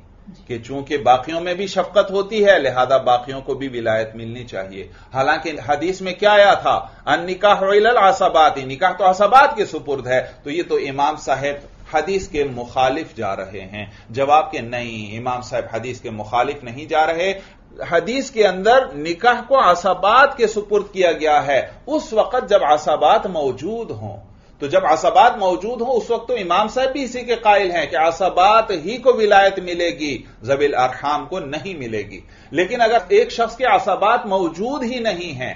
कि चूँकि बाकियों में भी शफकत होती है, लिहाजा बाकियों को भी विलायत मिलनी चाहिए। हालाँकि हदीस में क्या आया था? अन निकाह आसाबात, निकाह तो आसाबात के सुपुर्द है। तो ये तो इमाम साहेब हदीस के मुखालिफ जा रहे हैं। जवाब के नहीं, इमाम साहब हदीस के मुखालिफ नहीं जा रहे। हदीस के अंदर निकाह को आसाबात के सुपुर्द किया गया है। उस वक्त जब आसाबात मौजूद हों तो जब आसाबात मौजूद हो, उस वक्त तो इमाम साहब भी इसी के कायल हैं कि आसाबात ही को विलायत मिलेगी, जबिल अरहाम को नहीं मिलेगी। लेकिन अगर एक शख्स के आसाबात मौजूद ही नहीं है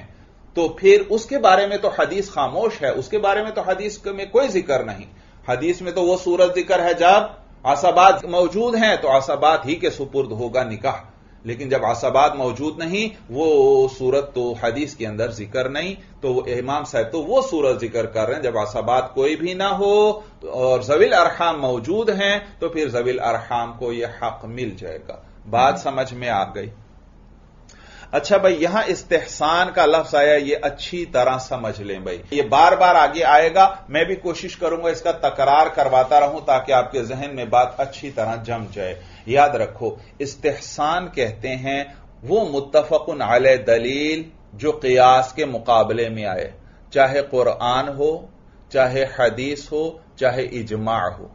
तो फिर उसके बारे में तो हदीस खामोश है, उसके बारे में तो हदीस में कोई ज़िक्र नहीं। हदीस में तो वो सूरत ज़िक्र है, जब आसाबात मौजूद हैं तो आसाबात ही के सुपुर्द होगा निकाह। लेकिन जब आसाबाद मौजूद नहीं, वो सूरत तो हदीस के अंदर ज़िक्र नहीं तो इमाम साहब तो वो सूरत ज़िक्र कर रहे हैं, जब आसाबाद कोई भी ना हो, और जवील अरहाम मौजूद हैं तो फिर जवील अरहाम को यह हक मिल जाएगा। बात समझ में आ गई। अच्छा भाई यहाँ इस्तेहसान का लफ्ज आया ये अच्छी तरह समझ लें भाई। ये बार बार आगे आएगा मैं भी कोशिश करूँगा इसका तकरार करवाता रहूँ ताकि आपके जहन में बात अच्छी तरह जम जाए। याद रखो इस्तेहसान कहते हैं वो मुतफकुन आल दलील जो कयास के मुकाबले में आए। चाहे कुरान हो चाहे हदीस हो चाहे इजमा हो।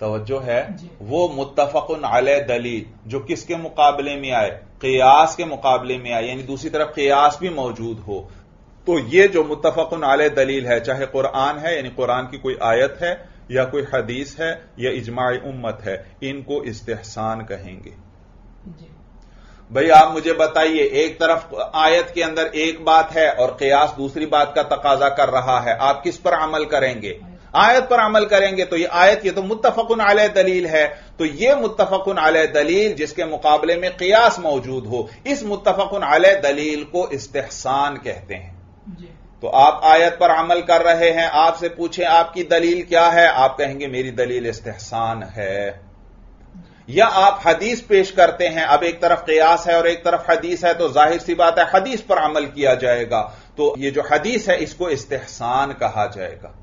तवज्जो है? वो मुतफकुन आल दलील जो किसके मुकाबले में आए? कयास के मुकाबले में आए यानी दूसरी तरफ़ कयास भी मौजूद हो। तो ये जो मुतफकुन आल दलील है चाहे कुरान है यानी कुरान की कोई आयत है या कोई हदीस है या इजमा उम्मत है इनको इस्तेहसान कहेंगे। भाई आप मुझे बताइए एक तरफ़ आयत के अंदर एक बात है और कयास दूसरी बात का तकाजा कर रहा है आप किस पर अमल करेंगे? आयत पर अमल करेंगे तो ये आयत ये तो मुतफकुन आल दलील है। तो ये मुतफकुन आल दलील जिसके मुकाबले में कयास मौजूद हो इस मुतफकुन आल दलील को इस्तेहसान कहते हैं। तो आप आयत पर अमल कर रहे हैं आपसे पूछें आपकी दलील क्या है आप कहेंगे मेरी दलील इस्तेहसान है। या आप हदीस पेश करते हैं अब एक तरफ़ कयास है और एक तरफ़ हदीस है तो ज़ाहिर सी बात है हदीस पर अमल किया जाएगा। तो ये जो हदीस है इसको इस्तेहसान कहा जाएगा।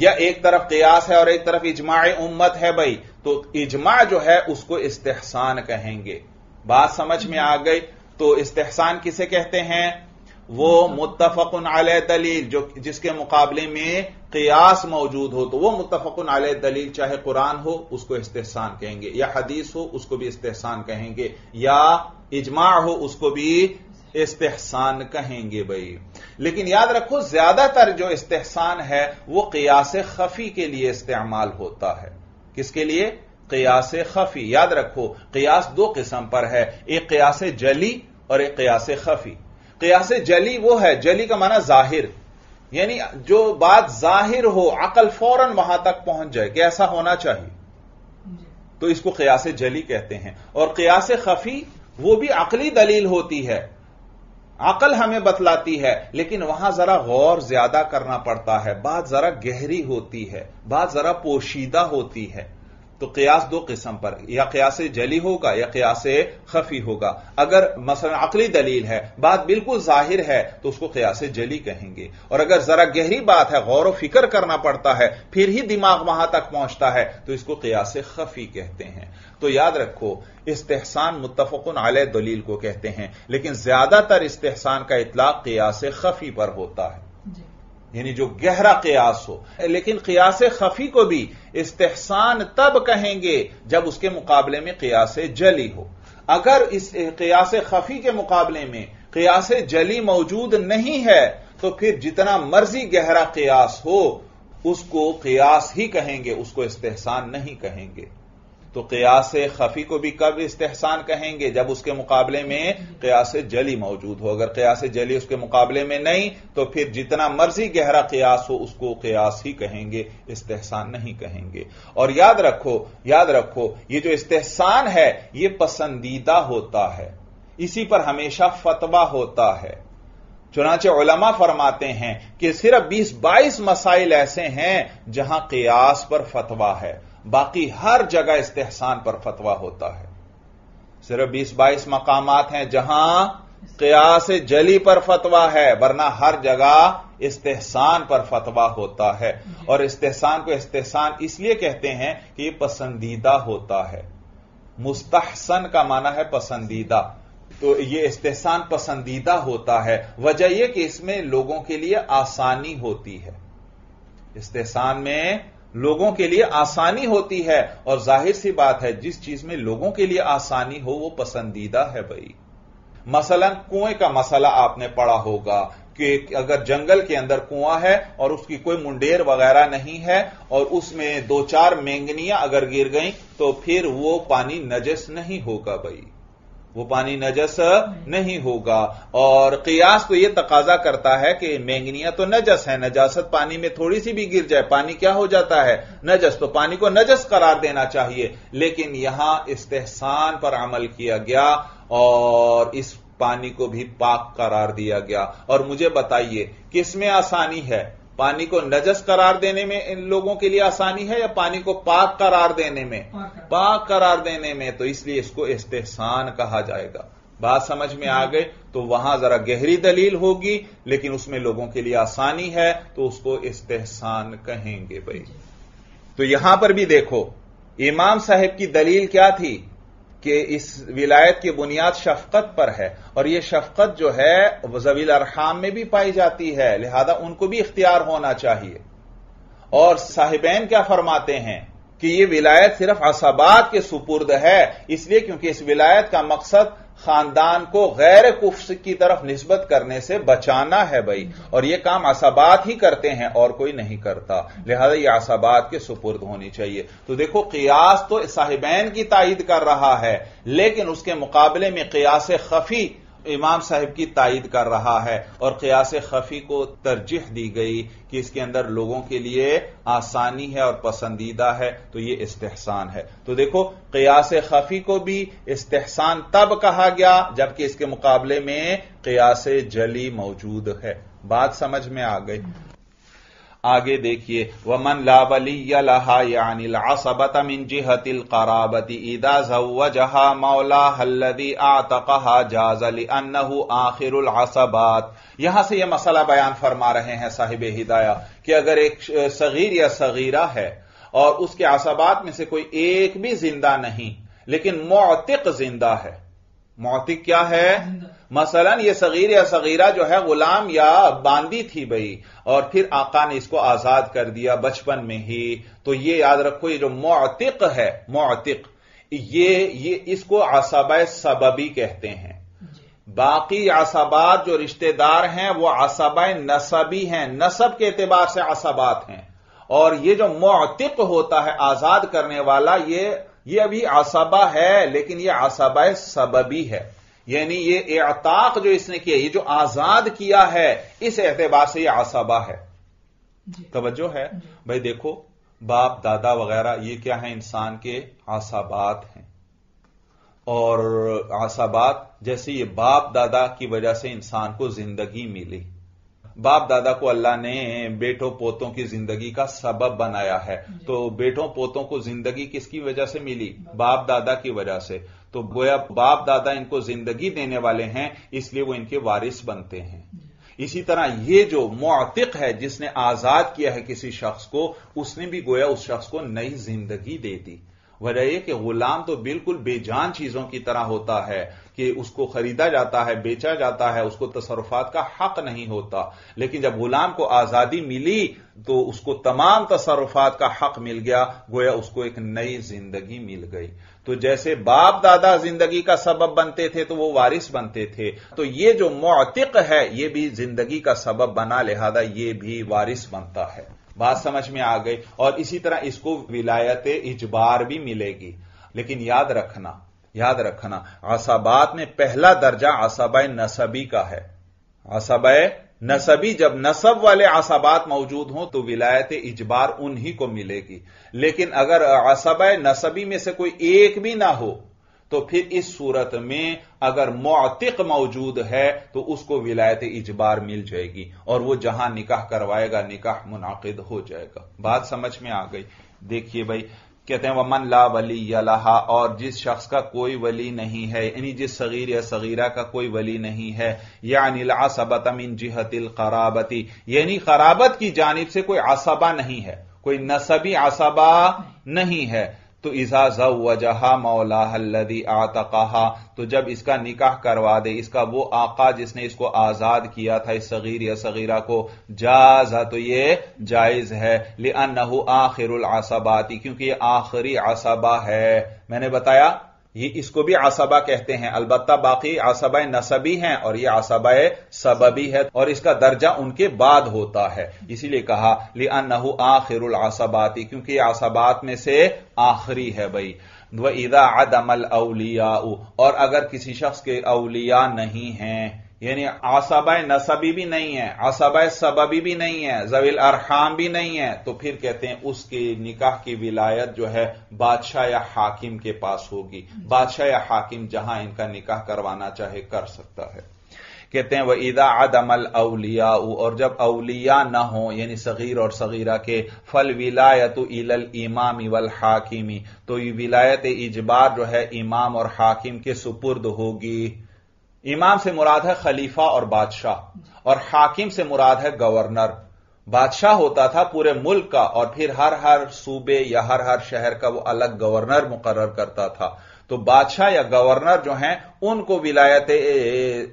या एक तरफ़ कयास है और एक तरफ़ इजमा उम्मत है भाई। तो इजमा जो है, उसको इस्तेहसान कहेंगे। बात समझ में आ गई? तो इस्तेहसान किसे कहते हैं? वो मुतफकुन आल दलील, जो जिसके मुकाबले में कयास मौजूद हो तो वो मुतफकुन आल दलील, चाहे कुरान हो, उसको इस्तेहसान कहेंगे। या हदीस हो, उसको भी इस्तेहसान कहेंगे। या इजमा हो, उसको भी इस्तेहसान कहेंगे भाई। लेकिन याद रखो, ज़्यादातर जो इस्तेहसान है, वो कयास खफी के लिए इस्तेमाल होता है। किसके लिए? कयास खफी। याद रखो, कयास दो किस्म पर है, एक कयास जली और एक कयास खफी। कयास जली वो है, जली का माना ज़ाहिर। यानी जो बात ज़ाहिर हो, अकल फ़ौरन वहाँ तक पहुँच जाए, कि ऐसा होना चाहिए। तो इसको कयास जली कहते हैं। और कयास खफी, वो भी अकली दलील होती है। अकल हमें बतलाती है, लेकिन वहाँ जरा गौर ज़्यादा करना पड़ता है। बात जरा गहरी होती है, बात जरा पोशीदा होती है। तो कयास दो किस्म पर, या कयास जली होगा, या कयास खफी होगा। अगर मसलन अकली दलील है, बात बिल्कुल ज़ाहिर है तो उसको कयास जली कहेंगे। और अगर जरा गहरी बात है, गौर व फ़िक्र करना पड़ता है, फिर ही दिमाग वहाँ तक पहुँचता है तो इसको कयास खफी कहते हैं। तो याद रखो इस्तेहसान मुतफ़न आल दलील को कहते हैं लेकिन ज़्यादातर इस्तेहसान का इतलाक कयास खफी पर होता है। यानी जो गहरा कयास हो। लेकिन कयास खफी को भी इस्तेहसान तब कहेंगे जब उसके मुकाबले में कयास जली हो। अगर इस कयास खफी के मुकाबले में कयास जली मौजूद नहीं है तो फिर जितना मर्ज़ी गहरा कयास हो उसको कयास ही कहेंगे उसको इस्तेहसान नहीं कहेंगे। तो कयास खफी को भी कब इस्तेहसान कहेंगे, जब उसके मुकाबले में कयास जली मौजूद हो। अगर कयास जली उसके मुकाबले में नहीं तो फिर जितना मर्ज़ी गहरा कयास हो, उसको कयास ही कहेंगे, इस्तेहसान नहीं कहेंगे। और याद रखो याद रखो, ये जो इस्तेहसान है, ये पसंदीदा होता है। इसी पर हमेशा फतवा होता है। चुनाचे उलमा फरमाते हैं कि सिर्फ़ 20-22 मसाइल ऐसे हैं जहाँ कयास पर फतवा है। बाकी हर जगह इस्तेहसान पर फतवा होता है। सिर्फ़ बीस बाईस मकाम हैं जहाँ कयास जली पर फतवा है, वरना हर जगह इस्तेहसान पर फतवा होता है। और इस्तेहसान को इस्तेहसान इसलिए कहते हैं कि यह पसंदीदा होता है। मुस्तहसन का माना है पसंदीदा। तो यह इस्तेहसान पसंदीदा होता है। वजह यह कि इसमें लोगों के लिए आसानी होती है। इस्तेहसान में लोगों के लिए आसानी होती है। और ज़ाहिर सी बात है, जिस चीज़ में लोगों के लिए आसानी हो, वो पसंदीदा है भाई। मसलन, कुएँ का मसला आपने पढ़ा होगा कि अगर जंगल के अंदर कुआँ है और उसकी कोई मुंडेर वगैरह नहीं है और उसमें दो चार मेंगनियाँ अगर गिर गई तो फिर वो पानी नजस नहीं होगा भाई। वो पानी नजस नहीं होगा। और कियास तो यह तकाजा करता है कि मैंगनिया तो नजस है। नजासत पानी में थोड़ी सी भी गिर जाए, पानी क्या हो जाता है? नजस तो पानी को नजस करार देना चाहिए। लेकिन यहाँ इस्तेहसान पर अमल किया गया और इस पानी को भी पाक करार दिया गया। और मुझे बताइए किसमें आसानी है? पानी को नजस करार देने में इन लोगों के लिए आसानी है या पानी को पाक करार देने में? पाक करार। देने में तो इसलिए इसको इस्तेहसान कहा जाएगा। बात समझ में आ गए तो वहाँ जरा गहरी दलील होगी लेकिन उसमें लोगों के लिए आसानी है तो उसको इस्तेहसान कहेंगे भाई। तो यहाँ पर भी देखो इमाम साहब की दलील क्या थी? कि इस विलायत की बुनियाद शफकत पर है और यह शफकत जो है जवील अरहाम में भी पाई जाती है, लिहाजा उनको भी इख्तियार होना चाहिए। और साहिबैन क्या फरमाते हैं कि यह विलायत सिर्फ़ असाबाद के सुपुर्द है, इसलिए क्योंकि इस विलायत का मकसद खानदान को गैर कुफ्स की तरफ़ निस्बत करने से बचाना है भाई। और यह काम असाबात ही करते हैं और कोई नहीं करता। लिहाजा यह असाबात के सुपुर्द होनी चाहिए। तो देखो, कियास तो साहिबैन की तायद कर रहा है, लेकिन उसके मुकाबले में कियास खफी इमाम साहब की तायद कर रहा है और कयास खफी को तरजीह दी गई कि इसके अंदर लोगों के लिए आसानी है और पसंदीदा है तो यह इस्तेहसान है। तो देखो, कयास खफी को भी इस्तेहसान तब कहा गया जबकि इसके मुकाबले में कयास जली मौजूद है। बात समझ में आ गई। आगे देखिए, वमन ला वली लहा यानिल असबत मिन जिहतिल कराबती इदा जहा मौला हल्लदी आतकहा जाजली अन्नहु आखिरुल यहाँ से यह मसला बयान फरमा रहे हैं साहिब हिदाया कि अगर एक सगीर या सगीरा है और उसके असबात में से कोई एक भी ज़िंदा नहीं, लेकिन मोतिक ज़िंदा है मोतिक क्या है? मसलन ये सगीर या सगीरा जो है गुलाम या बांदी थी भाई और फिर आका ने इसको आज़ाद कर दिया बचपन में ही। तो ये याद रखो ये जो मोतिक है मोतिक ये ये इसको आसाबा सबबी कहते हैं। बाकी आसाबात जो रिश्तेदार हैं वो आसाबा नसबी हैं। नसब के एतबार से आसाबात हैं। और ये जो मोतिक होता है आज़ाद करने वाला ये ये अभी आसाबा है लेकिन ये आसाबा सबबी है। यानी ये एताक जो इसने किया ये जो आज़ाद किया है इस एतबार से ये आसाबा है। तवज्जो है? भाई देखो बाप दादा वगैरह ये क्या है इंसान के? आसाबात हैं। और आसाबात जैसे ये बाप दादा की वजह से इंसान को ज़िंदगी मिली। बाप दादा को अल्लाह ने बेटों पोतों की ज़िंदगी का सबब बनाया है। तो बेटों पोतों को ज़िंदगी किसकी वजह से मिली? बाप दादा की वजह से। तो गोया बाप दादा इनको ज़िंदगी देने वाले हैं इसलिए वो इनके वारिस बनते हैं। इसी तरह ये जो मुतिक है जिसने आज़ाद किया है किसी शख्स को उसने भी गोया उस शख्स को नई ज़िंदगी दे दी। वजह यह कि गुलाम तो बिल्कुल बेजान चीज़ों की तरह होता है कि उसको खरीदा जाता है, बेचा जाता है, उसको तसरुफात का हक नहीं होता। लेकिन जब गुलाम को आज़ादी मिली तो उसको तमाम तसरुफात का हक मिल गया, गोया उसको एक नई ज़िंदगी मिल गई। तो जैसे बाप दादा ज़िंदगी का सबब बनते थे तो वो वारिस बनते थे। तो ये जो मोतिक है, ये भी ज़िंदगी का सबब बना, लिहाजा ये भी वारिस बनता है। बात समझ में आ गई। और इसी तरह इसको विलायत इजबार भी मिलेगी। लेकिन याद रखना याद रखना आसाबात में पहला दर्जा आसाबा नसबी का है। आसाबा नसबी, जब नसब वाले आसाबात मौजूद हों तो विलायत इजबार उन्हीं को मिलेगी। लेकिन अगर आसाबा नसबी में से कोई एक भी ना हो तो फिर इस सूरत में अगर मोतिक मौजूद है तो उसको विलायत इजबार मिल जाएगी और वो जहाँ निकाह करवाएगा, निकाह मुनाकिद हो जाएगा। बात समझ में आ गई? देखिए भाई, कहते हैं, वमन ला वली यलाहा और जिस शख्स का कोई वली नहीं है, यानी जिस सगीर या सगीरा का कोई वली नहीं है, यानी लासबत मिन जिहतिल खराबती यानी खराबत की जानब से कोई आसबा नहीं है, कोई नसबी आसबा नहीं है। तो इजा जहा मौला हल्लदी तो जब इसका निकाह करवा दे, इसका वो आका जिसने इसको आज़ाद किया था, इस सगीर या सगीरा को, जाजा तो ये जायज़ है। ले आखिर आसबाती, क्योंकि ये आखिरी आसबा है। मैंने बताया ये इसको भी आसबा कहते हैं। अलबत्ता बाकी आसबा नसबी हैं और ये आसबा सबबी है और इसका दर्जा उनके बाद होता है। इसीलिए कहा लिया नहू आखिर आसबाती, क्योंकि आसबात में से आखिरी है भाई। व इदा आदमल अलिया और अगर किसी शख्स के अलिया नहीं हैं यानी आसाबा नसबी भी नहीं है आसाबा सबबी भी नहीं है जविल अरहाम भी नहीं है तो फिर कहते हैं उसके निकाह की विलायत जो है बादशाह या हाकिम के पास होगी। बादशाह या हाकिम जहाँ इनका निकाह करवाना चाहे कर सकता है। कहते हैं वह ईदा अदमल अलिया और जब अलिया न हो यानी सगीर और सगीरा के फल विलायत इलल इमाम वल हाकिमी तो ये विलायत इजबार जो है इमाम और हाकिम के सुपुर्द होगी। इमाम से मुराद है खलीफा और बादशाह, और हाकिम से मुराद है गवर्नर। बादशाह होता था पूरे मुल्क का, और फिर हर हर सूबे या हर हर शहर का वो अलग गवर्नर मुकर्र करता था। तो बादशाह या गवर्नर जो हैं, उनको विलायत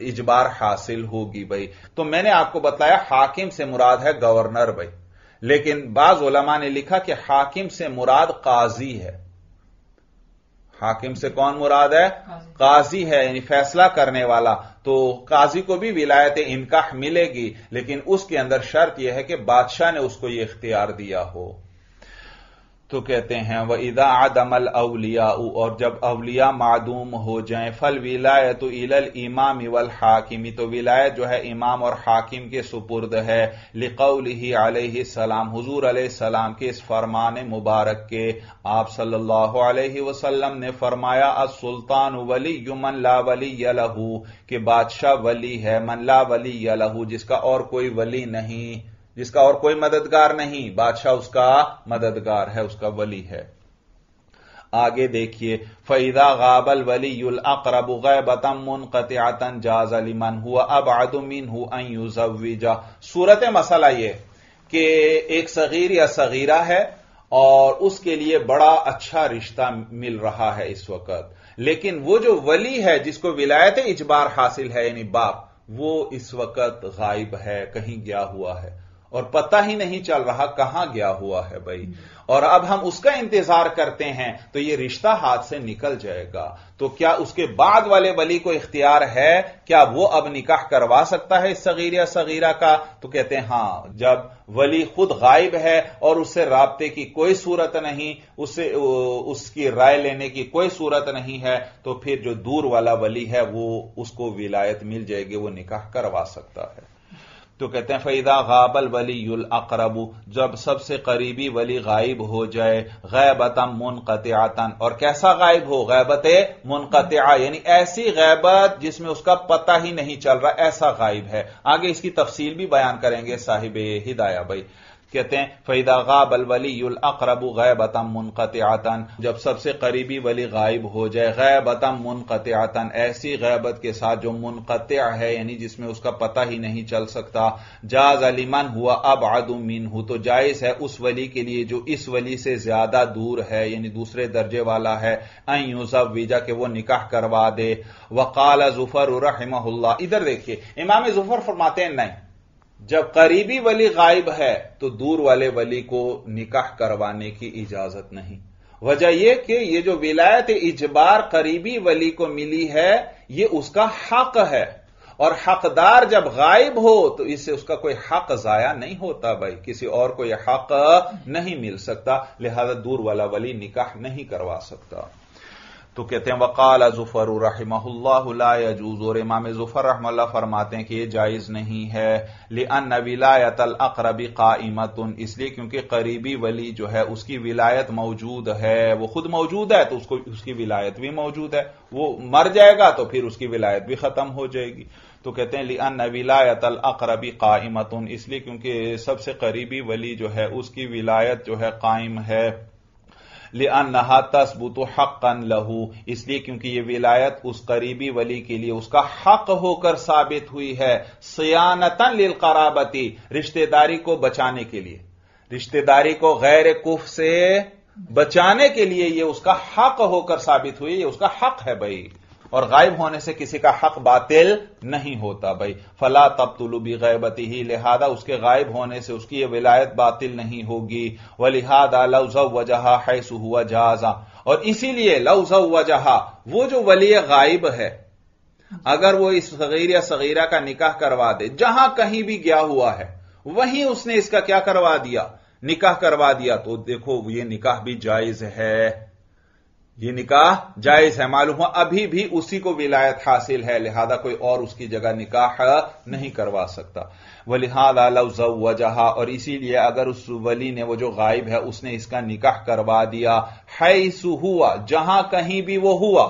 इजबार हासिल होगी भाई। तो मैंने आपको बताया हाकिम से मुराद है गवर्नर भाई। लेकिन बाज उलमा ने लिखा कि हाकिम से मुराद काजी है। हाकिम से कौन मुराद है? काजी। है यानी फैसला करने वाला। तो काजी को भी विलायत इनका मिलेगी लेकिन उसके अंदर शर्त यह है कि बादशाह ने उसको यह इख्तियार दिया हो। तो कहते हैं, वह इदा आदमल अवलिया और जब अवलिया मादूम हो जाए, फल विलायत इलल इमाम वल हाकिमी तो विलायत जो है इमाम और हाकिम के सुपुर्द है। लिकौल ही सलाम, हुजूर सलाम के इस फरमान मुबारक के, आप सल्लल्लाहु अलैहि वसल्लम ने फरमाया अस सुल्तान वली युमन ला वली यलहू के बादशाह वली है, मन ला वली यलहू जिसका और कोई वली नहीं। जिसका और कोई मददगार नहीं, बादशाह उसका मददगार है, उसका वली है। आगे देखिए फईदा गाबल वली युल अकरब गैबतम मुनकतियातन जाज अलीमन हुआ अब आदमिन हु अयुजविजा सूरत मसला यह कि एक सगीर या सगीरा है और उसके लिए बड़ा अच्छा रिश्ता मिल रहा है इस वक्त। लेकिन वो जो वली है, जिसको विलायत इजबार हासिल है, यानी बाप, वो इस वक्त गायब है, कहीं गया हुआ है। और पता ही नहीं चल रहा कहाँ गया हुआ है भाई। और अब हम उसका इंतज़ार करते हैं तो यह रिश्ता हाथ से निकल जाएगा। तो क्या उसके बाद वाले वली को इख्तियार है? क्या वो अब निकाह करवा सकता है सगीर या सगीरा का? तो कहते हैं, हाँ, जब वली खुद गायब है और उससे रबते की कोई सूरत नहीं, उससे उसकी राय लेने की कोई सूरत नहीं है तो फिर जो दूर वाला वली है, वो उसको विलायत मिल जाएगी, वो निकाह करवा सकता है। तो कहते हैं, फैदा गाबल वली अकरबू जब सबसे करीबी वली गायब हो जाए गैबतम मुनकतियातन और कैसा गायब हो? गैबत मुनकतिया यानी ऐसी गैबत जिसमें उसका पता ही नहीं चल रहा, ऐसा गायब है। आगे इसकी तफसील भी बयान करेंगे साहिब हिदाया भाई। कहते हैं, फैदा गाबल वली युल अकरबू गैबतम मुनकतियातन जब सबसे करीबी वली गायब हो जाए, गैबतम आतन ऐसी गैबत के साथ जो मुनकत्या है, यानी जिसमें उसका पता ही नहीं चल सकता। जाज अलीमन हुआ अब आदुमिन हु तो जायज़ है उस वली के लिए जो इस वली से ज़्यादा दूर है, यानी दूसरे दर्जे वाला है यूसफ वीज़ा के वो निकाह करवा दे। वकाल जुफर रहमहुल्ला इधर देखिए, इमाम जुफर फरमाते हैं, नहीं जब करीबी वली गायब है तो दूर वाले वली को निकाह करवाने की इजाज़त नहीं। वजह यह कि यह जो विलायत इजबार करीबी वली को मिली है यह उसका हक है। और हकदार जब गायब हो तो इससे उसका कोई हक जाया नहीं होता भाई। किसी और को यह हक नहीं मिल सकता, लिहाजा दूर वाला वली निकाह नहीं करवा सकता। तो कहते हैं, वकाल जुफर रहमजूज और इमाम जुफर रहमल्ला फरमाते हैं कि यह जायज़ नहीं है। लिअन विलायत अकरबी काइमतन, इसलिए क्योंकि करीबी वली जो है, उसकी विलायत मौजूद है। वो खुद मौजूद है तो उसको, उसकी विलायत भी मौजूद है। वो मर जाएगा तो फिर उसकी विलायत भी खत्म हो जाएगी। तो कहते हैं लिअन विलायत अकरबी काइमतन इसलिए क्योंकि सबसे करीबी वली जो है, उसकी विलायत जो है कायम है। लिअन्नहा तस्बुत हक्कन लहू इसलिए क्योंकि यह विलायत उस करीबी वली के लिए उसका हक होकर साबित हुई है सियानतन लिल कराबती रिश्तेदारी को बचाने के लिए। रिश्तेदारी को गैर कुफ से बचाने के लिए यह उसका हक होकर साबित हुई यह उसका हक है भाई। और गायब होने से किसी का हक बातिल नहीं होता, भाई। फला तब तुलुबी गैबती ही लिहाजा उसके गायब होने से उसकी यह विलायत बातिल नहीं होगी। व लिहादा लउज वजहा है सुहुआ जहाजा और इसीलिए लउज वजहा, वो जो वली गायब है, अगर वो इस सगीर या सगीरा का निकाह करवा दे, जहाँ कहीं भी गया हुआ है, वहीं उसने इसका क्या करवा दिया? निकाह करवा दिया तो देखो, ये निकाह भी जायज़ है। ये निकाह जायज़ है, मालूम हुआ अभी भी उसी को विलायत हासिल है, लिहाजा कोई और उसकी जगह निकाह नहीं करवा सकता। वलिहादा वजहा और इसीलिए अगर उस वली ने वो जो गायब है, उसने इसका निकाह करवा दिया हैसु हुआ, जहाँ कहीं भी वो हुआ,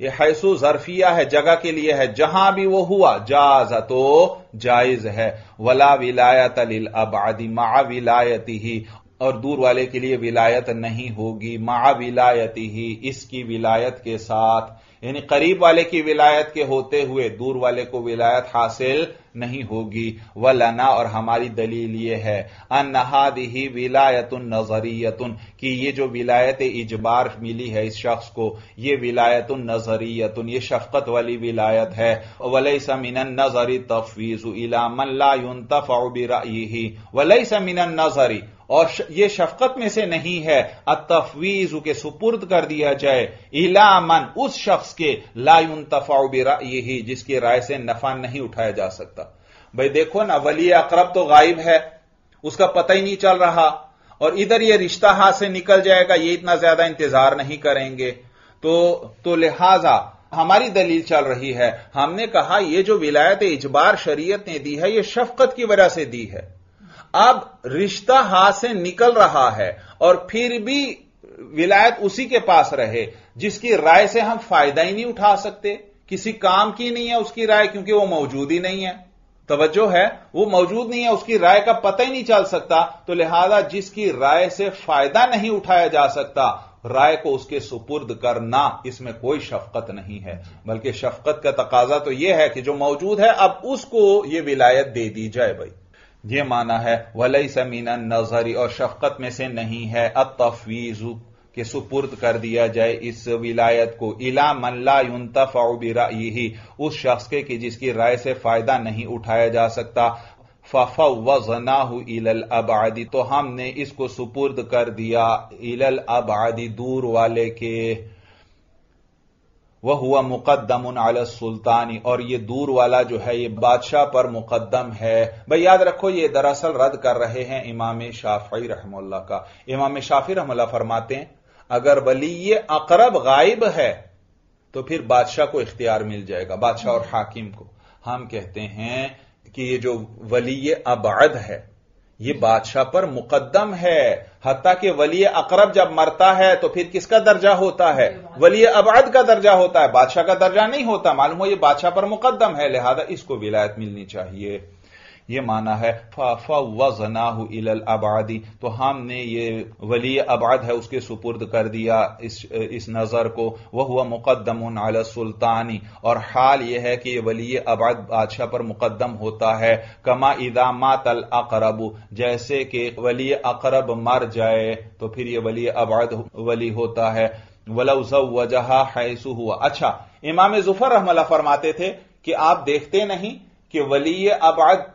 ये हैसु जरफिया है, जगह के लिए है, जहाँ भी वो हुआ, जाज तो जायज़ है। वला विलायत अलिल अबादी मा विलायती ही और दूर वाले के लिए विलायत नहीं होगी। मा विलायती ही, इसकी विलायत के साथ। यानी करीब वाले की विलायत के होते हुए दूर वाले को विलायत हासिल नहीं होगी। व लना और हमारी दलील ये है अनहाद ही विलायतुन नजरियतुन, कि ये जो विलायत इजबार मिली है इस शख्स को, ये विलायतुन नजरियतुन, ये शफकत वाली विलायत है। वलई समिन नजरी तफवीज इला मन ला युनतफ़ी वलई समिन नजरी और ये शफकत में से नहीं है। अतफवीज के सुपुर्द कर दिया जाए। इला इलामन, उस शख्स के लायुन तफाउबिरा यही जिसकी राय से नफा नहीं उठाया जा सकता। भाई देखो ना, वली अकरब तो गायब है। उसका पता ही नहीं चल रहा। और इधर ये रिश्ता हाथ से निकल जाएगा, ये इतना ज़्यादा इंतज़ार नहीं करेंगे। तो तो लिहाजा, हमारी दलील चल रही है। हमने कहा यह जो विलायत इजबार शरीयत ने दी है यह शफकत की वजह से दी है। अब रिश्ता हाथ से निकल रहा है और फिर भी विलायत उसी के पास रहे, जिसकी राय से हम फ़ायदा ही नहीं उठा सकते। किसी काम की नहीं है उसकी राय, क्योंकि वो मौजूद ही नहीं है। तवज्जो है, वो मौजूद नहीं है, उसकी राय का पता ही नहीं चल सकता। तो लिहाजा जिसकी राय से फ़ायदा नहीं उठाया जा सकता, राय को उसके सुपुर्द करना, इसमें कोई शफकत नहीं है। बल्कि शफकत का तकाजा तो यह है कि जो मौजूद है, अब उसको यह विलायत दे दी जाए भाई। यह माना है वलई समीना नजरी, और शफकत में से नहीं है। अब तफवीजू के सुपुर्द कर दिया जाए इस विलायत को। इला मल्ला युनतफ़ा ही उस शख्स के कि जिसकी राय से फ़ायदा नहीं उठाया जा सकता। फफवजनाहु इलल अबादी तो हमने इसको सुपुर्द कर दिया। इलल अबादी, दूर वाले के वह हुआ मुकदम सुल्तानी, और ये दूर वाला जो है, ये बादशाह पर मुकदम है। भाई, याद रखो, ये दरअसल रद्द कर रहे हैं इमाम शाफी रहमुल्ला का। इमाम शाफी रहमुल्ला फरमाते हैं, अगर वली ये अकरब गायब है तो फिर बादशाह को इख्तियार मिल जाएगा, बादशाह और हाकिम को। हम कहते हैं कि ये जो वली अबाद है ये बादशाह पर मुकदम है। हत्या कि वली अकरब जब मरता है तो फिर किसका दर्जा होता है? वली अबाद का दर्जा होता है। बादशाह का दर्जा नहीं होता। मालूम हो ये बादशाह पर मुकदम है, लिहाजा इसको विलायत मिलनी चाहिए। ये माना है वजनाहु इलल आबादी तो हमने ये वली आबाद है, उसके सुपुर्द कर दिया इस इस नज़र को। वह हुआ मुकदम अल सुल्तानी। और हाल यह है कि ये वली आबाद बादशाह पर मुकदम होता है। कमा इदामात अल अकरब। जैसे कि वली अकरब मर जाए तो फिर ये वली आबाद वली होता है। वलौज वजहा हैसु हुआ। अच्छा इमाम जुफर रहमला फरमाते थे कि आप देखते नहीं कि वली आबाद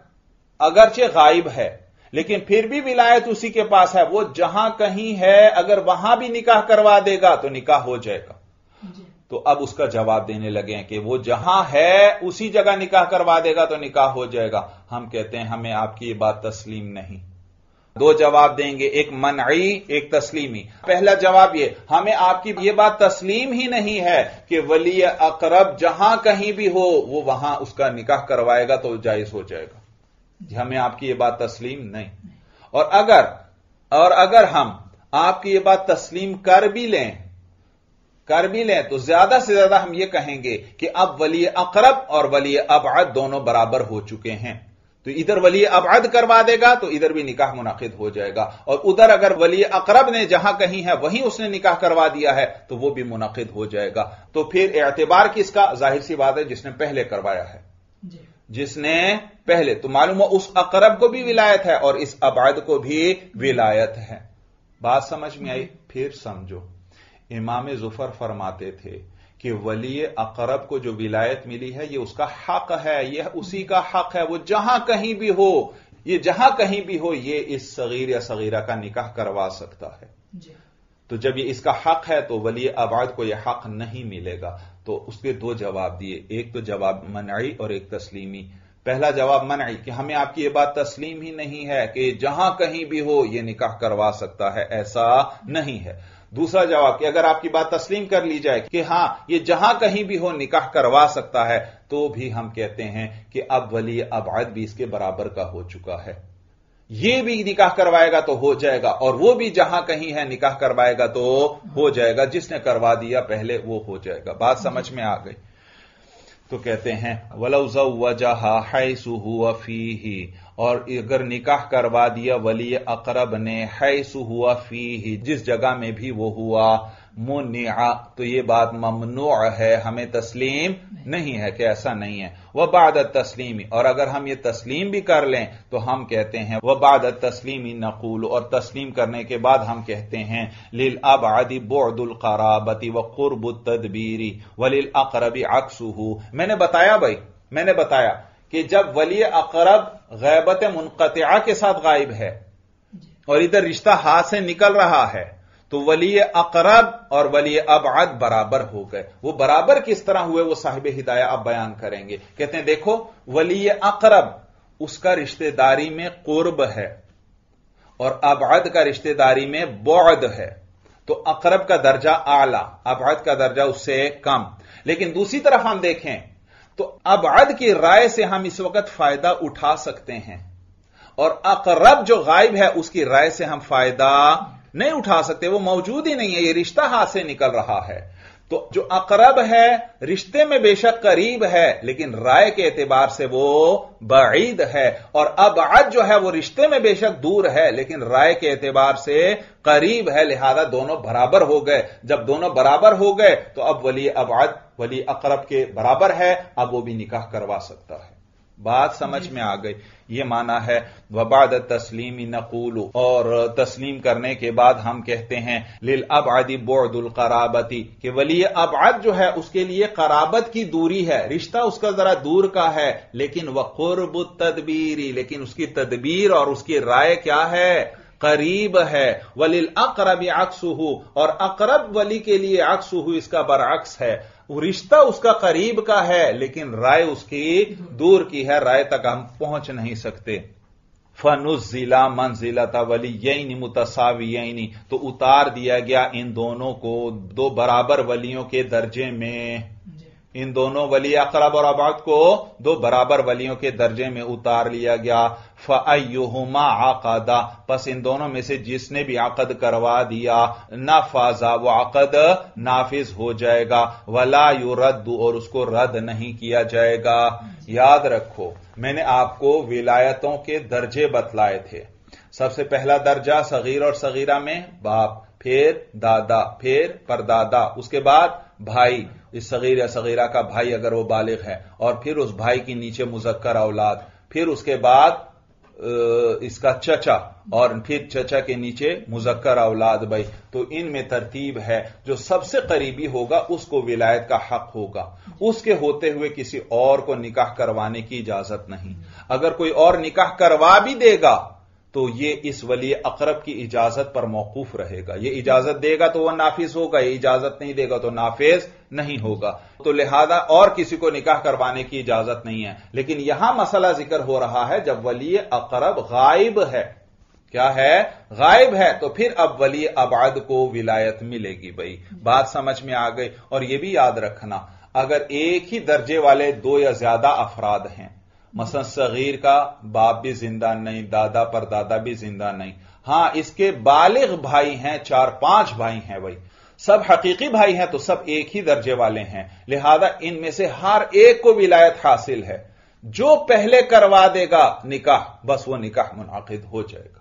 अगरचे गायब है लेकिन फिर भी विलायत उसी के पास है। वो जहाँ कहीं है अगर वहाँ भी निकाह करवा देगा तो निकाह हो जाएगा। तो अब उसका जवाब देने लगे हैं कि वो जहाँ है उसी जगह निकाह करवा देगा तो निकाह हो जाएगा। हम कहते हैं हमें आपकी ये बात तस्लीम नहीं। दो जवाब देंगे एक मनई एक तस्लीमी। पहला जवाब ये हमें आपकी ये बात तस्लीम ही नहीं है कि वली अकरब जहाँ कहीं भी हो वो वहाँ उसका निकाह करवाएगा तो जायज़ हो जाएगा। हमें आपकी ये बात तस्लीम नहीं। और अगर और अगर हम आपकी ये बात तस्लीम कर भी लें, कर भी लें तो ज़्यादा से ज़्यादा हम ये कहेंगे कि अब वली अकरब और वली अबाद दोनों बराबर हो चुके हैं। तो इधर वली अबाद करवा देगा तो इधर भी निकाह मुनाकिद हो जाएगा। और उधर अगर वली अकरब ने जहाँ कहीं है, वहीं उसने निकाह करवा दिया है तो वो भी मुनाकिद हो जाएगा। तो फिर एतबार किसका ज़ाहिर सी बात है जिसने पहले करवाया है। जिसने पहले तो मालूम हो उस अकरब को भी विलायत है और इस अबाद को भी विलायत है। बात समझ में आई? फिर समझो। इमाम जुफर फरमाते थे कि वली अकरब को जो विलायत मिली है, ये उसका हक है, यह उसी का हक है, वो जहाँ कहीं भी हो, ये जहाँ कहीं भी हो, ये इस सगीर या सगीरा का निकाह करवा सकता है। तो जब ये इसका हक है तो वली आबाद को यह हक नहीं मिलेगा। तो उसके दो जवाब दिए। एक तो जवाब मनई और एक तस्लीमी। पहला जवाब मनई, कि हमें आपकी ये बात तस्लीम ही नहीं है कि जहाँ कहीं भी हो यह निकाह करवा सकता है, ऐसा नहीं है। दूसरा जवाब, कि अगर आपकी बात तस्लीम कर ली जाए कि हाँ, ये जहाँ कहीं भी हो निकाह करवा सकता है तो भी हम कहते हैं कि अब वली अबाद भी इसके बराबर का हो चुका है। ये भी निकाह करवाएगा तो हो जाएगा, और वो भी जहाँ कहीं है निकाह करवाएगा तो हो जाएगा। जिसने करवा दिया पहले वो हो जाएगा। बात समझ में आ गई। तो कहते हैं वलौज वजहा फ़ी ही और अगर निकाह करवा दिया वली अकरब ने है हुआ फ़ी ही जिस जगह में भी वो हुआ मुनिया तो ये बात ममनु है हमें तस्लीम नहीं नहीं है कि ऐसा नहीं है। वह बाद तस्लीमी और अगर हम ये तस्लीम भी कर लें तो हम कहते हैं वह बाद तस्लीमी नकूल और तस्लीम करने के बाद हम कहते हैं लिल अब आदि बोदुल कराबती व कुर्ब तदबीरी वलिल अकरबी अक्सू मैंने बताया भाई मैंने बताया कि जब वली अकरब गैबत मुनकतिया के साथ गायब है और इधर रिश्ता हाथ से निकल रहा है तो वली अकरब और वली अबाद बराबर हो गए। वो बराबर किस तरह हुए, वो साहिब हिदाया अब बयान करेंगे। कहते हैं, देखो वली अकरब, उसका रिश्तेदारी में कुर्ब है और अबद का रिश्तेदारी में बौद है। तो अकरब का दर्जा आला अबद का दर्जा उससे कम। लेकिन दूसरी तरफ़ हम देखें तो अबद की राय से हम इस वक्त फ़ायदा उठा सकते हैं। और अकरब जो गायब है, उसकी राय से हम फ़ायदा नहीं उठा सकते, वो मौजूद ही नहीं है, ये रिश्ता हाथ से निकल रहा है। तो जो अकरब है, रिश्ते में बेशक करीब है, लेकिन राय के एतबार से वो बईद है, और अब आज जो है वो रिश्ते में बेशक दूर है, लेकिन राय के एतबार से करीब है, लिहाजा दोनों बराबर हो गए। जब दोनों बराबर हो गए तो अब वली अबाद वली अकरब के बराबर है, अब वो भी निकाह करवा सकता है। बात समझ में आ गई। ये माना है, वबाद तस्लीम नकूल, और तस्लीम करने के बाद हम कहते हैं, लिल अब आदि बोदुल कराबती, कि वली अब आद जो है, उसके लिए कराबत की दूरी है। रिश्ता उसका जरा दूर का है, लेकिन वह कुर्ब तदबीरी, लेकिन उसकी तदबीर और उसकी राय क्या है? करीब है। वलिल अकरब अक्सुहू, और अकरब वली के अक्स अक्सुहू इसका बरअक्स है। रिश्ता उसका करीब का है, लेकिन राय उसकी दूर की है, राय तक हम पहुँच नहीं सकते। फनुस जिला मंजिला वली यही नहीं मुतसावी यही तो उतार दिया गया इन दोनों को, दो बराबर वलियों के दर्जे में। इन दोनों वली अकरब और आबाद को दो बराबर वलियों के दर्जे में उतार लिया गया। फ़युमा आकदा बस इन दोनों में से जिसने भी आकद करवा दिया ना फाजा वो आकद नाफिज हो जाएगा। वला यू रद्द और उसको रद्द नहीं किया जाएगा। याद रखो, मैंने आपको विलायतों के दर्जे बतलाए थे। सबसे पहला दर्जा सगीर और सगीरा में बाप, फिर दादा, फिर परदादा। उसके बाद भाई, इस सगीर या सगीरा का भाई अगर वो बालिग है, और फिर उस भाई के नीचे मुजक्कर औलाद, फिर उसके बाद इसका चचा, और फिर चचा के नीचे मुजक्कर औलाद भाई। तो इनमें तरतीब है, जो सबसे करीबी होगा, उसको विलायत का हक होगा। उसके होते हुए किसी और को निकाह करवाने की इजाज़त नहीं। अगर कोई और निकाह करवा भी देगा तो ये इस वली अकरब की इजाज़त पर मौकूफ रहेगा। ये इजाज़त देगा तो वह नाफिज होगा, ये इजाज़त नहीं देगा तो नाफिज नहीं होगा। तो लिहाजा और किसी को निकाह करवाने की इजाज़त नहीं है। लेकिन यहाँ मसला ज़िक्र हो रहा है, जब वली अकरब गायब है। क्या है? गायब है तो फिर अब वली अबाद को विलायत मिलेगी भाई। बात समझ में आ गई। और यह भी याद रखना, अगर एक ही दर्जे वाले दो या ज़्यादा अफराद हैं मसन सगीर का बाप भी ज़िंदा नहीं, दादा पर दादा भी ज़िंदा नहीं। हाँ, इसके बालिग भाई हैं, चार पाँच भाई हैं भाई सब हकीकी भाई हैं तो सब एक ही दर्जे वाले हैं। लिहाजा इनमें से हर एक को विलायत हासिल है। जो पहले करवा देगा निकाह, बस वो निकाह मुनाकिद हो जाएगा।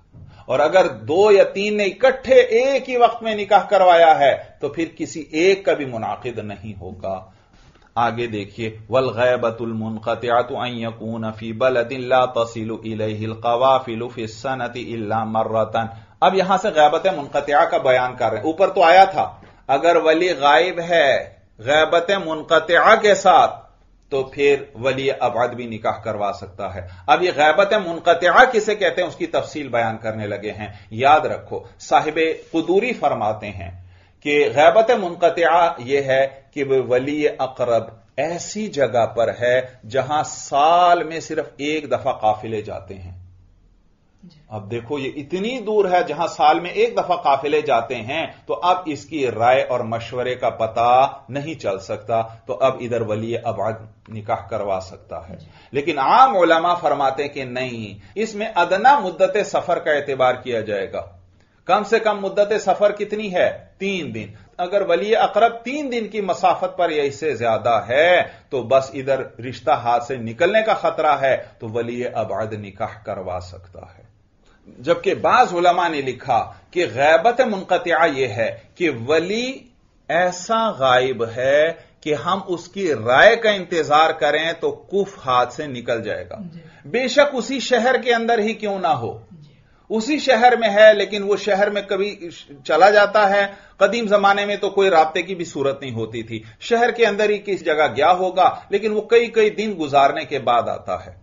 और अगर दो या तीन ने इकट्ठे एक ही वक्त में निकाह करवाया है तो फिर किसी एक का भी मुनाकिद नहीं होगा। आगे देखिए, वल गैबतुल मुनकतियातून फ़ी बलदिल्ला तसिलु इलैहिल कवाफिलु फ़ी इल्ला मर्रतन। अब यहाँ से गैबत मुनकतिया का बयान कर रहे हैं। ऊपर तो आया था, अगर वली गायब है गैबत मुनकतिया के साथ तो फिर वली अबाद भी निकाह करवा सकता है। अब ये गैबत मुनकतिया किसे कहते हैं, उसकी तफसील बयान करने लगे हैं। याद रखो साहिब कुदूरी फरमाते हैं कि गैबत मुनकतिया यह है कि वह वली अकरब ऐसी जगह पर है जहाँ साल में सिर्फ़ एक दफ़ा काफिले जाते हैं। अब देखो ये इतनी दूर है जहाँ साल में एक दफ़ा काफिले जाते हैं तो अब इसकी राय और मशवरे का पता नहीं चल सकता तो अब इधर वली अब निकाह करवा सकता है। लेकिन आम ओलमा फरमाते कि नहीं इसमें अदना मुद्दत सफ़र का एतबार किया जाएगा। कम से कम मुद्दत सफ़र कितनी है? तीन दिन। अगर वली अकरब तीन दिन की मसाफत पर या इससे ज़्यादा है तो बस इधर रिश्ता हाथ से निकलने का खतरा है तो वली अबाद निकाह करवा सकता है। जबकि बाज उलमा ने लिखा कि गैबत मुनकतिया यह है कि वली ऐसा गायब है कि हम उसकी राय का इंतज़ार करें तो कुफ हाथ से निकल जाएगा। बेशक उसी शहर के अंदर ही क्यों ना हो। उसी शहर में है, लेकिन वो शहर में कभी चला जाता है। कदीम जमाने में तो कोई रबते की भी सूरत नहीं होती थी। शहर के अंदर ही किस जगह गया होगा, लेकिन वो कई कई दिन गुजारने के बाद आता है।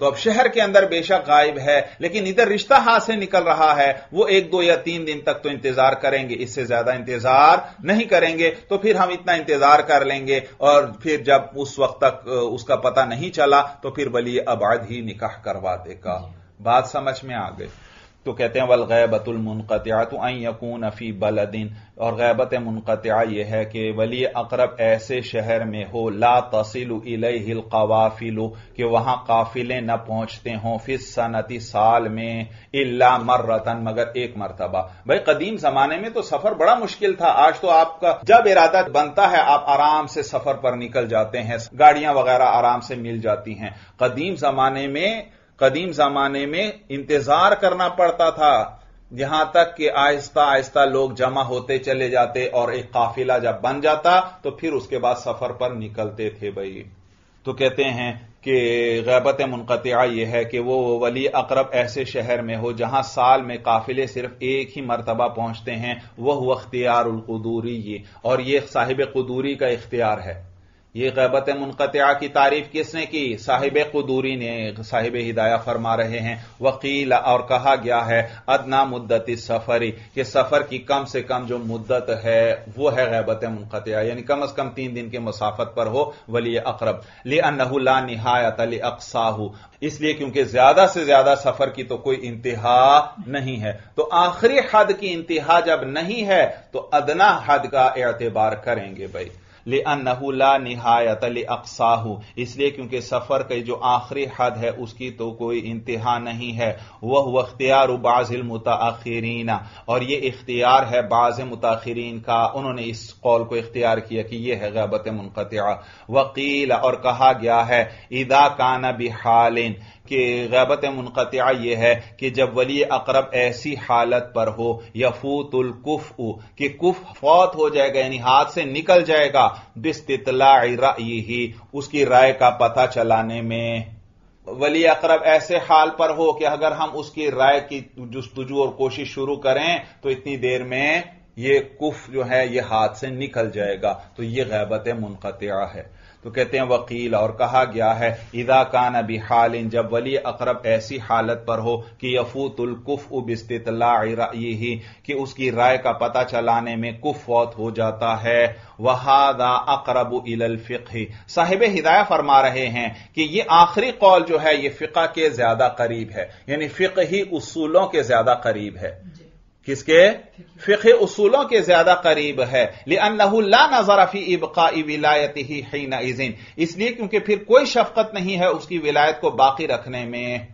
तो अब शहर के अंदर बेशक गायब है, लेकिन इधर रिश्ता हाथ से निकल रहा है। वो एक, दो या तीन दिन तक तो इंतज़ार करेंगे, इससे ज़्यादा इंतज़ार नहीं करेंगे। तो फिर हम इतना इंतज़ार कर लेंगे, और फिर जब उस वक्त तक उसका पता नहीं चला तो फिर बली आबाद ही निकाह करवा देगा। बात समझ में आ गई। तो कहते हैं, वल गैबतुल मुनक़तिया तो आई यकून फ़ी बलदिन। और गैबत मुनक़तिया यह है कि वली अकरब ऐसे शहर में हो, ला तसिलु इलैहिल कवाफिलु, कि वहाँ काफिले न पहुँचते हों फिस सनती साल में, इल्ला मर्रतन, मगर एक मरतबा। भाई, कदीम जमाने में तो सफ़र बड़ा मुश्किल था। आज तो आपका जब इरादा बनता है, आप आराम से सफ़र पर निकल जाते हैं, गाड़ियाँ वगैरह आराम से मिल जाती हैं। कदीम जमाने में कदीम जमाने में इंतज़ार करना पड़ता था यहाँ तक कि आहिस्ता आहिस्ता लोग जमा होते चले जाते और एक काफिला जब बन जाता तो फिर उसके बाद सफ़र पर निकलते थे भाई। तो कहते हैं कि गैबत मुनक़तिया यह है कि वो वली अकरब ऐसे शहर में हो, जहाँ साल में काफिले सिर्फ़ एक ही मरतबा पहुँचते हैं, वह अख्तियार उलकदूरी और ये साहिब कदूरी का इख्तियार है। ये गैबत मुनक़तिया की तारीफ़ किसने की? साहिब कुदूरी ने, साहिब हिदाया फरमा रहे हैं। वकील, और कहा गया है, अदना मुद्दत सफरी, कि सफ़र की कम से कम जो मुद्दत है, वो है गैबत मुनक़तिया यानी कम अज कम तीन दिन के मुसाफत पर हो, वली अकरब। ले अनहुल्ला निहायत अली अकसाहू इसलिए क्योंकि ज़्यादा से ज़्यादा सफ़र की तो कोई इंतहा नहीं है। तो आखिरी हद की इंतहा जब नहीं है तो अदना हद का एतबार करेंगे भाई। ले अनहुला निहायत अकसाहू इसलिए क्योंकि सफ़र की जो आखिरी हद है, उसकी तो कोई इंतहा नहीं है। वह वख्तियार बाजिल मुताखरीना और यह इख्तियार है बाज मुताखरीन का। उन्होंने इस कौल को इख्तियार किया कि यह है गैबत मुनक़तिया वकील, और कहा गया है इदा काना बिहालिन। कि गैबत मुनक़तिया यह है कि जब वली अकरब ऐसी हालत पर हो, यफूतुल कुफ कि कुफ फौत हो जाएगा, यानी हाथ से निकल जाएगा बिस्तला ही उसकी राय का पता चलाने में। वली अकरब ऐसे हाल पर हो कि अगर हम उसकी राय की जुस्तजू और कोशिश शुरू करें तो इतनी देर में ये कुफ जो है, ये हाथ से निकल जाएगा। तो ये गैबत मुनक़तिया है। तो कहते हैं, वकील और कहा गया है इदा कान बिहाल जब वली अकरब ऐसी हालत पर हो कि यफूतुल कुफ उब ही कि उसकी राय का पता चलाने में कुफ फौत हो जाता है। वहादा अकरब इल फिक साहिब हिदाया फरमा रहे हैं कि यह आखिरी कौल जो है यह फ़िका के ज़्यादा करीब है। यानी फ़िक ही उसूलों के ज़्यादा करीब है। किसके? फिक उसूलों के ज़्यादा करीब है। ले लिअन्नहुल्ला नजरफी इबका विलायत ही है ना इजिन। इसलिए क्योंकि फिर कोई शफकत नहीं है उसकी विलायत को बाकी रखने में।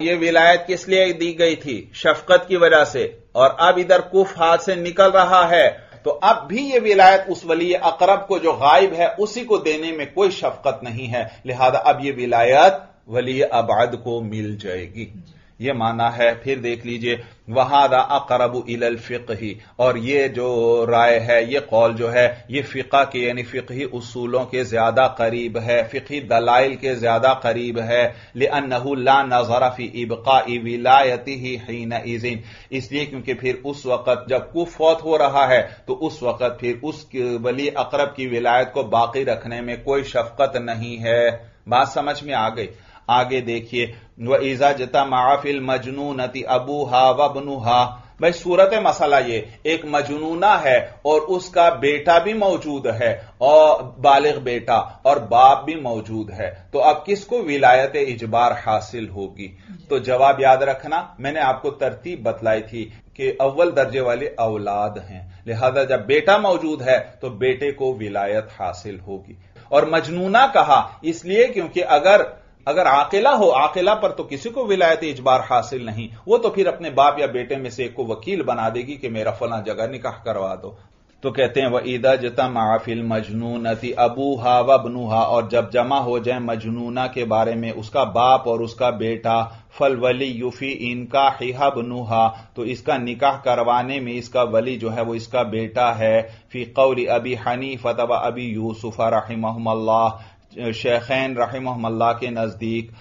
यह विलायत किस लिए दी गई थी? शफकत की वजह से। और अब इधर कुफ हाथ से निकल रहा है। तो अब भी यह विलायत उस वली अकरब को जो गायब है, उसी को देने में कोई शफकत नहीं है। लिहाजा अब यह विलायत वली अबाद को मिल जाएगी। यह माना है, फिर देख लीजिए, वहादा अकरब इल ही और ये जो राय है, ये कौल जो है, ये फ़िका के, यानी फ़िकी उसूलों के ज़्यादा करीब है फ़िकी दलाइल के ज़्यादा करीब है। ला नजरफी इबका विलायती ही हीन इजिन। इसलिए क्योंकि फिर उस वक़्त जब कुफ फौत हो रहा है तो उस वक़्त फिर उस वली अकरब की विलायत को बाकी रखने में कोई शफकत नहीं है। बात समझ में आ गई। आगे देखिए व ईजा जता माफिल मजनू नती अबू हा वबनुहा भाई सूरत मसला ये एक मजनूना है और उसका बेटा भी मौजूद है और बालिग बेटा और बाप भी मौजूद है। तो अब किसको विलायत इजबार हासिल होगी? तो जवाब याद रखना मैंने आपको तरतीब बतलाई थी कि अव्वल दर्जे वाले औलाद हैं। लिहाजा जब बेटा मौजूद है तो बेटे को विलायत हासिल होगी। और मजनूना कहा इसलिए क्योंकि अगर अगर आकिला हो, आकिला पर तो किसी को विलायत इजबार हासिल नहीं। वो तो फिर अपने बाप या बेटे में से एक को वकील बना देगी कि मेरा फला जगह निकाह करवा दो। तो कहते हैं, वह ईदा जता माफिल मजनूनती अबूहा व बनुहा और जब जमा हो जाए मजनूना के बारे में उसका बाप और उसका बेटा, फल वली यूफी इनका हिहा बनुहा तो इसका निकाह करवाने में इसका वली जो है वो इसका बेटा है। फ़ी कौली अबी हनी फतवा अबी यूसुफा रहीमल्ला शेखैन रहमल्ला के नज़दीक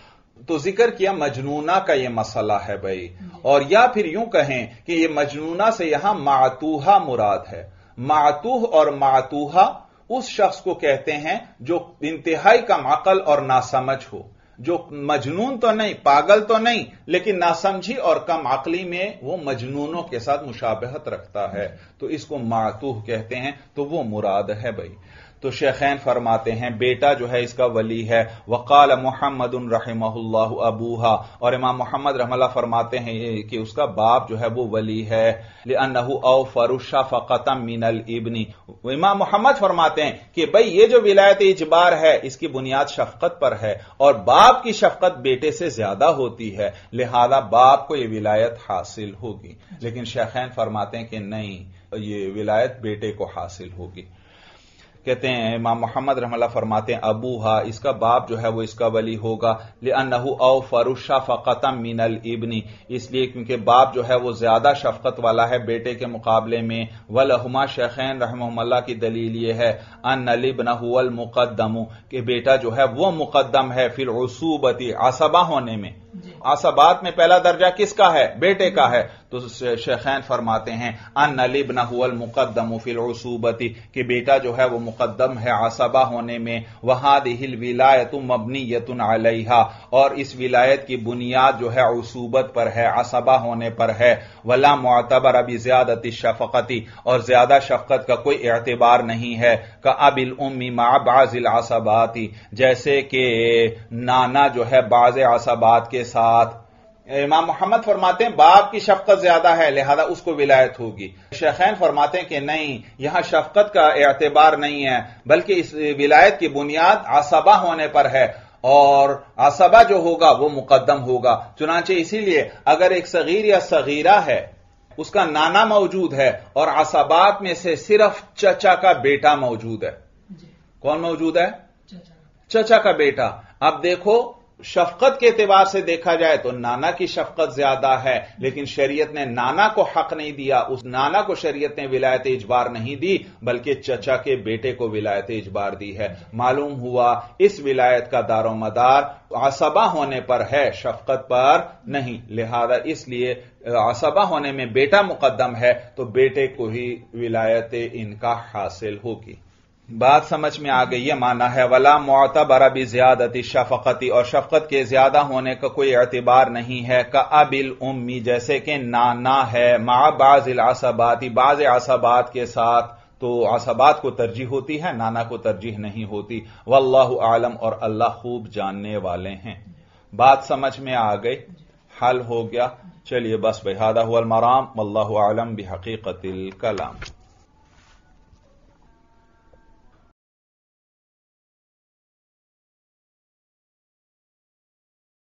तो ज़िक्र किया मजनूना का यह मसला है भाई। और या फिर यूँ कहें कि यह मजनूना से यहाँ मातूहा मुराद है। मातूह और मातूहा उस शख्स को कहते हैं जो इंतहाई कम अकल और नासमझ हो। जो मजनून तो नहीं, पागल तो नहीं, लेकिन नासमझी और कम अकली में वो मजनूनों के साथ मुशाबहत रखता है। तो इसको मातूह कहते हैं तो वो मुराद है भाई। तो शेखैन फरमाते हैं, बेटा जो है इसका वली है। वकाल मोहम्मद रहमल्ला अबूहा। और इमाम मोहम्मद रहमल्ला फरमाते हैं कि उसका बाप जो है वो वली है। अनहू औ फरुशा फ़कतम मिनल इबनी। इमाम मोहम्मद फरमाते हैं कि भाई ये जो विलायत इजबार है, इसकी बुनियाद शफकत पर है। और बाप की शफकत बेटे से ज़्यादा होती है। लिहाजा बाप को यह विलायत हासिल होगी। लेकिन शेखैन फरमाते हैं कि नहीं, ये विलायत बेटे को हासिल होगी। कहते हैं, इमाम मोहम्मद रहमल्ला फरमाते हैं, अबू हा, इसका बाप जो है वो इसका वली होगा। लिअनहु औ फरुशा फ़कतम मिनल इबनी, इसलिए क्योंकि बाप जो है वो ज़्यादा शफकत वाला है बेटे के मुकाबले में। वलहुमा शेखैन रहमल्ला की दलील ये है अन नलिब नहुअल मुकदमु कि बेटा जो है वो मुकदम है फिर उसूबती, आसबा होने में। आसबात में पहला दर्जा किसका है? बेटे का है। तो शेखैन फरमाते हैं अन नलिब नहुअल मुकदम फिल उसूबती कि बेटा जो है वो मुकदम है आसबा होने में। वहाद हिल विलायत मबनीयतुन अलैहा और इस विलायत की बुनियाद जो है उसूबत पर है, आसबा होने पर है। वला मुतबर अभी ज्यादती शफकती और ज़्यादा शफकत का कोई एतबार नहीं है। का अबिल उम्मी माबाजिल आसबाती जैसे कि नाना जो है बाज आसबात के साथ। इमाम मोहम्मद फरमाते हैं बाप की शफकत ज़्यादा है लिहाजा उसको विलायत होगी। शेखैन फरमाते हैं कि नहीं यहाँ शफकत का एतबार नहीं है बल्कि इस विलायत की बुनियाद आसबा होने पर है और आसबा जो होगा वो मुकदम होगा। चुनाचे इसीलिए अगर एक सगीर या सगीरा है उसका नाना मौजूद है और आसबात में से सिर्फ़ चचा का बेटा मौजूद है। कौन मौजूद है? चचा। का बेटा। अब देखो शफकत के एतबार से देखा जाए तो नाना की शफकत ज़्यादा है, लेकिन शरीयत ने नाना को हक नहीं दिया, उस नाना को शरीयत ने विलायत इजबार नहीं दी, बल्कि चचा के बेटे को विलायत इजबार दी है। मालूम हुआ इस विलायत का दारो मदार आसबा होने पर है, शफकत पर नहीं, लिहाजा इसलिए आसबा होने में बेटा मुकदम है तो बेटे को ही विलायत इनका हासिल होगी। बात समझ में आ गई है, माना है, वला मोतबर भी ज्यादती शफकती, और शफकत के ज़्यादा होने का कोई एतबार नहीं है, का अबिल उम्मी, जैसे कि नाना है, माँ बाज आसबाती बाज आसबात के साथ तो आसबात को तरजीह होती है, नाना को तरजीह नहीं होती। वल्लाह आलम, और अल्लाह खूब जानने वाले हैं। बात समझ में आ गई, हल हो गया। चलिए, बस, बेहादा हुआ मराम। वल्लाह आलम भी हकीकतिल कलाम।